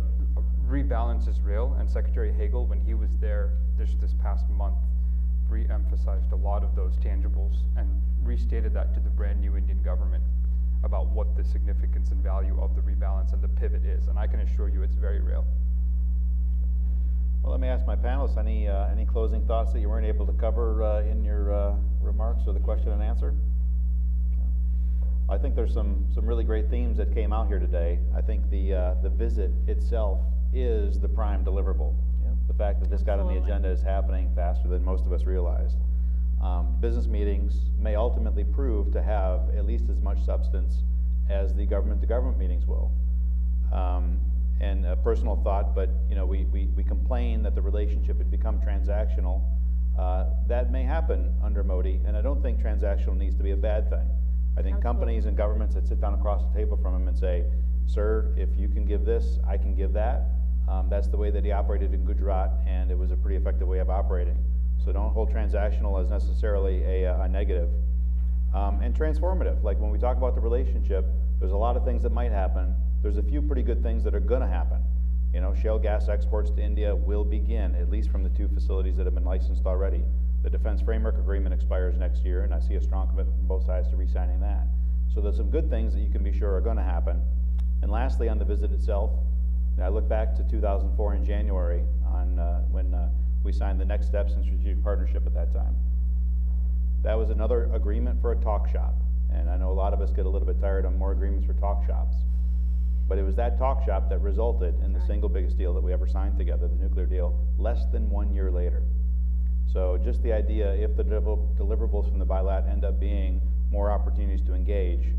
rebalance is real, and Secretary Hagel, when he was there this, this past month, re-emphasized a lot of those tangibles and restated that to the brand new Indian government about what the significance and value of the rebalance and the pivot is, and I can assure you it's very real. Well, let me ask my panelists, any, uh, any closing thoughts that you weren't able to cover uh, in your uh, remarks or the question and answer? I think there's some, some really great themes that came out here today. I think the, uh, the visit itself is the prime deliverable. Yep. The fact that this got on the agenda is happening faster than most of us realized. Um, business meetings may ultimately prove to have at least as much substance as the government-to-government meetings will. Um, and a personal thought, but you know, we, we, we complain that the relationship had become transactional. Uh, that may happen under Modi, and I don't think transactional needs to be a bad thing. I think Absolutely. companies and governments that sit down across the table from him and say, sir, if you can give this, I can give that. Um, that's the way that he operated in Gujarat, and it was a pretty effective way of operating. So don't hold transactional as necessarily a, uh, a negative. Um, and transformative, like when we talk about the relationship, there's a lot of things that might happen. There's a few pretty good things that are gonna happen. You know, shale gas exports to India will begin, at least from the two facilities that have been licensed already. The Defense Framework Agreement expires next year, and I see a strong commitment from both sides to re-signing that. So there's some good things that you can be sure are gonna happen. And lastly, on the visit itself, I look back to 2004 in January on, uh, when, uh, we signed the next steps in strategic partnership at that time. That was another agreement for a talk shop. And I know a lot of us get a little bit tired on more agreements for talk shops. But it was that talk shop that resulted in the single biggest deal that we ever signed together, the nuclear deal, less than one year later. So just the idea, if the deliverables from the bilat end up being more opportunities to engage,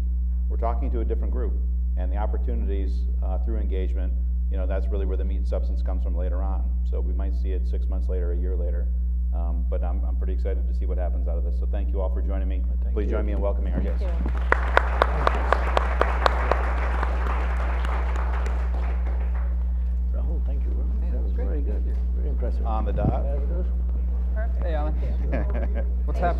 we're talking to a different group. And the opportunities uh, through engagement, you know, that's really where the meat and substance comes from later on. So we might see it six months later, a year later. Um, but I'm, I'm pretty excited to see what happens out of this. So thank you all for joining me. Thank Please you. join me in welcoming our Thank guests. On the dot. Perfect. Hey, Alan. What's happening?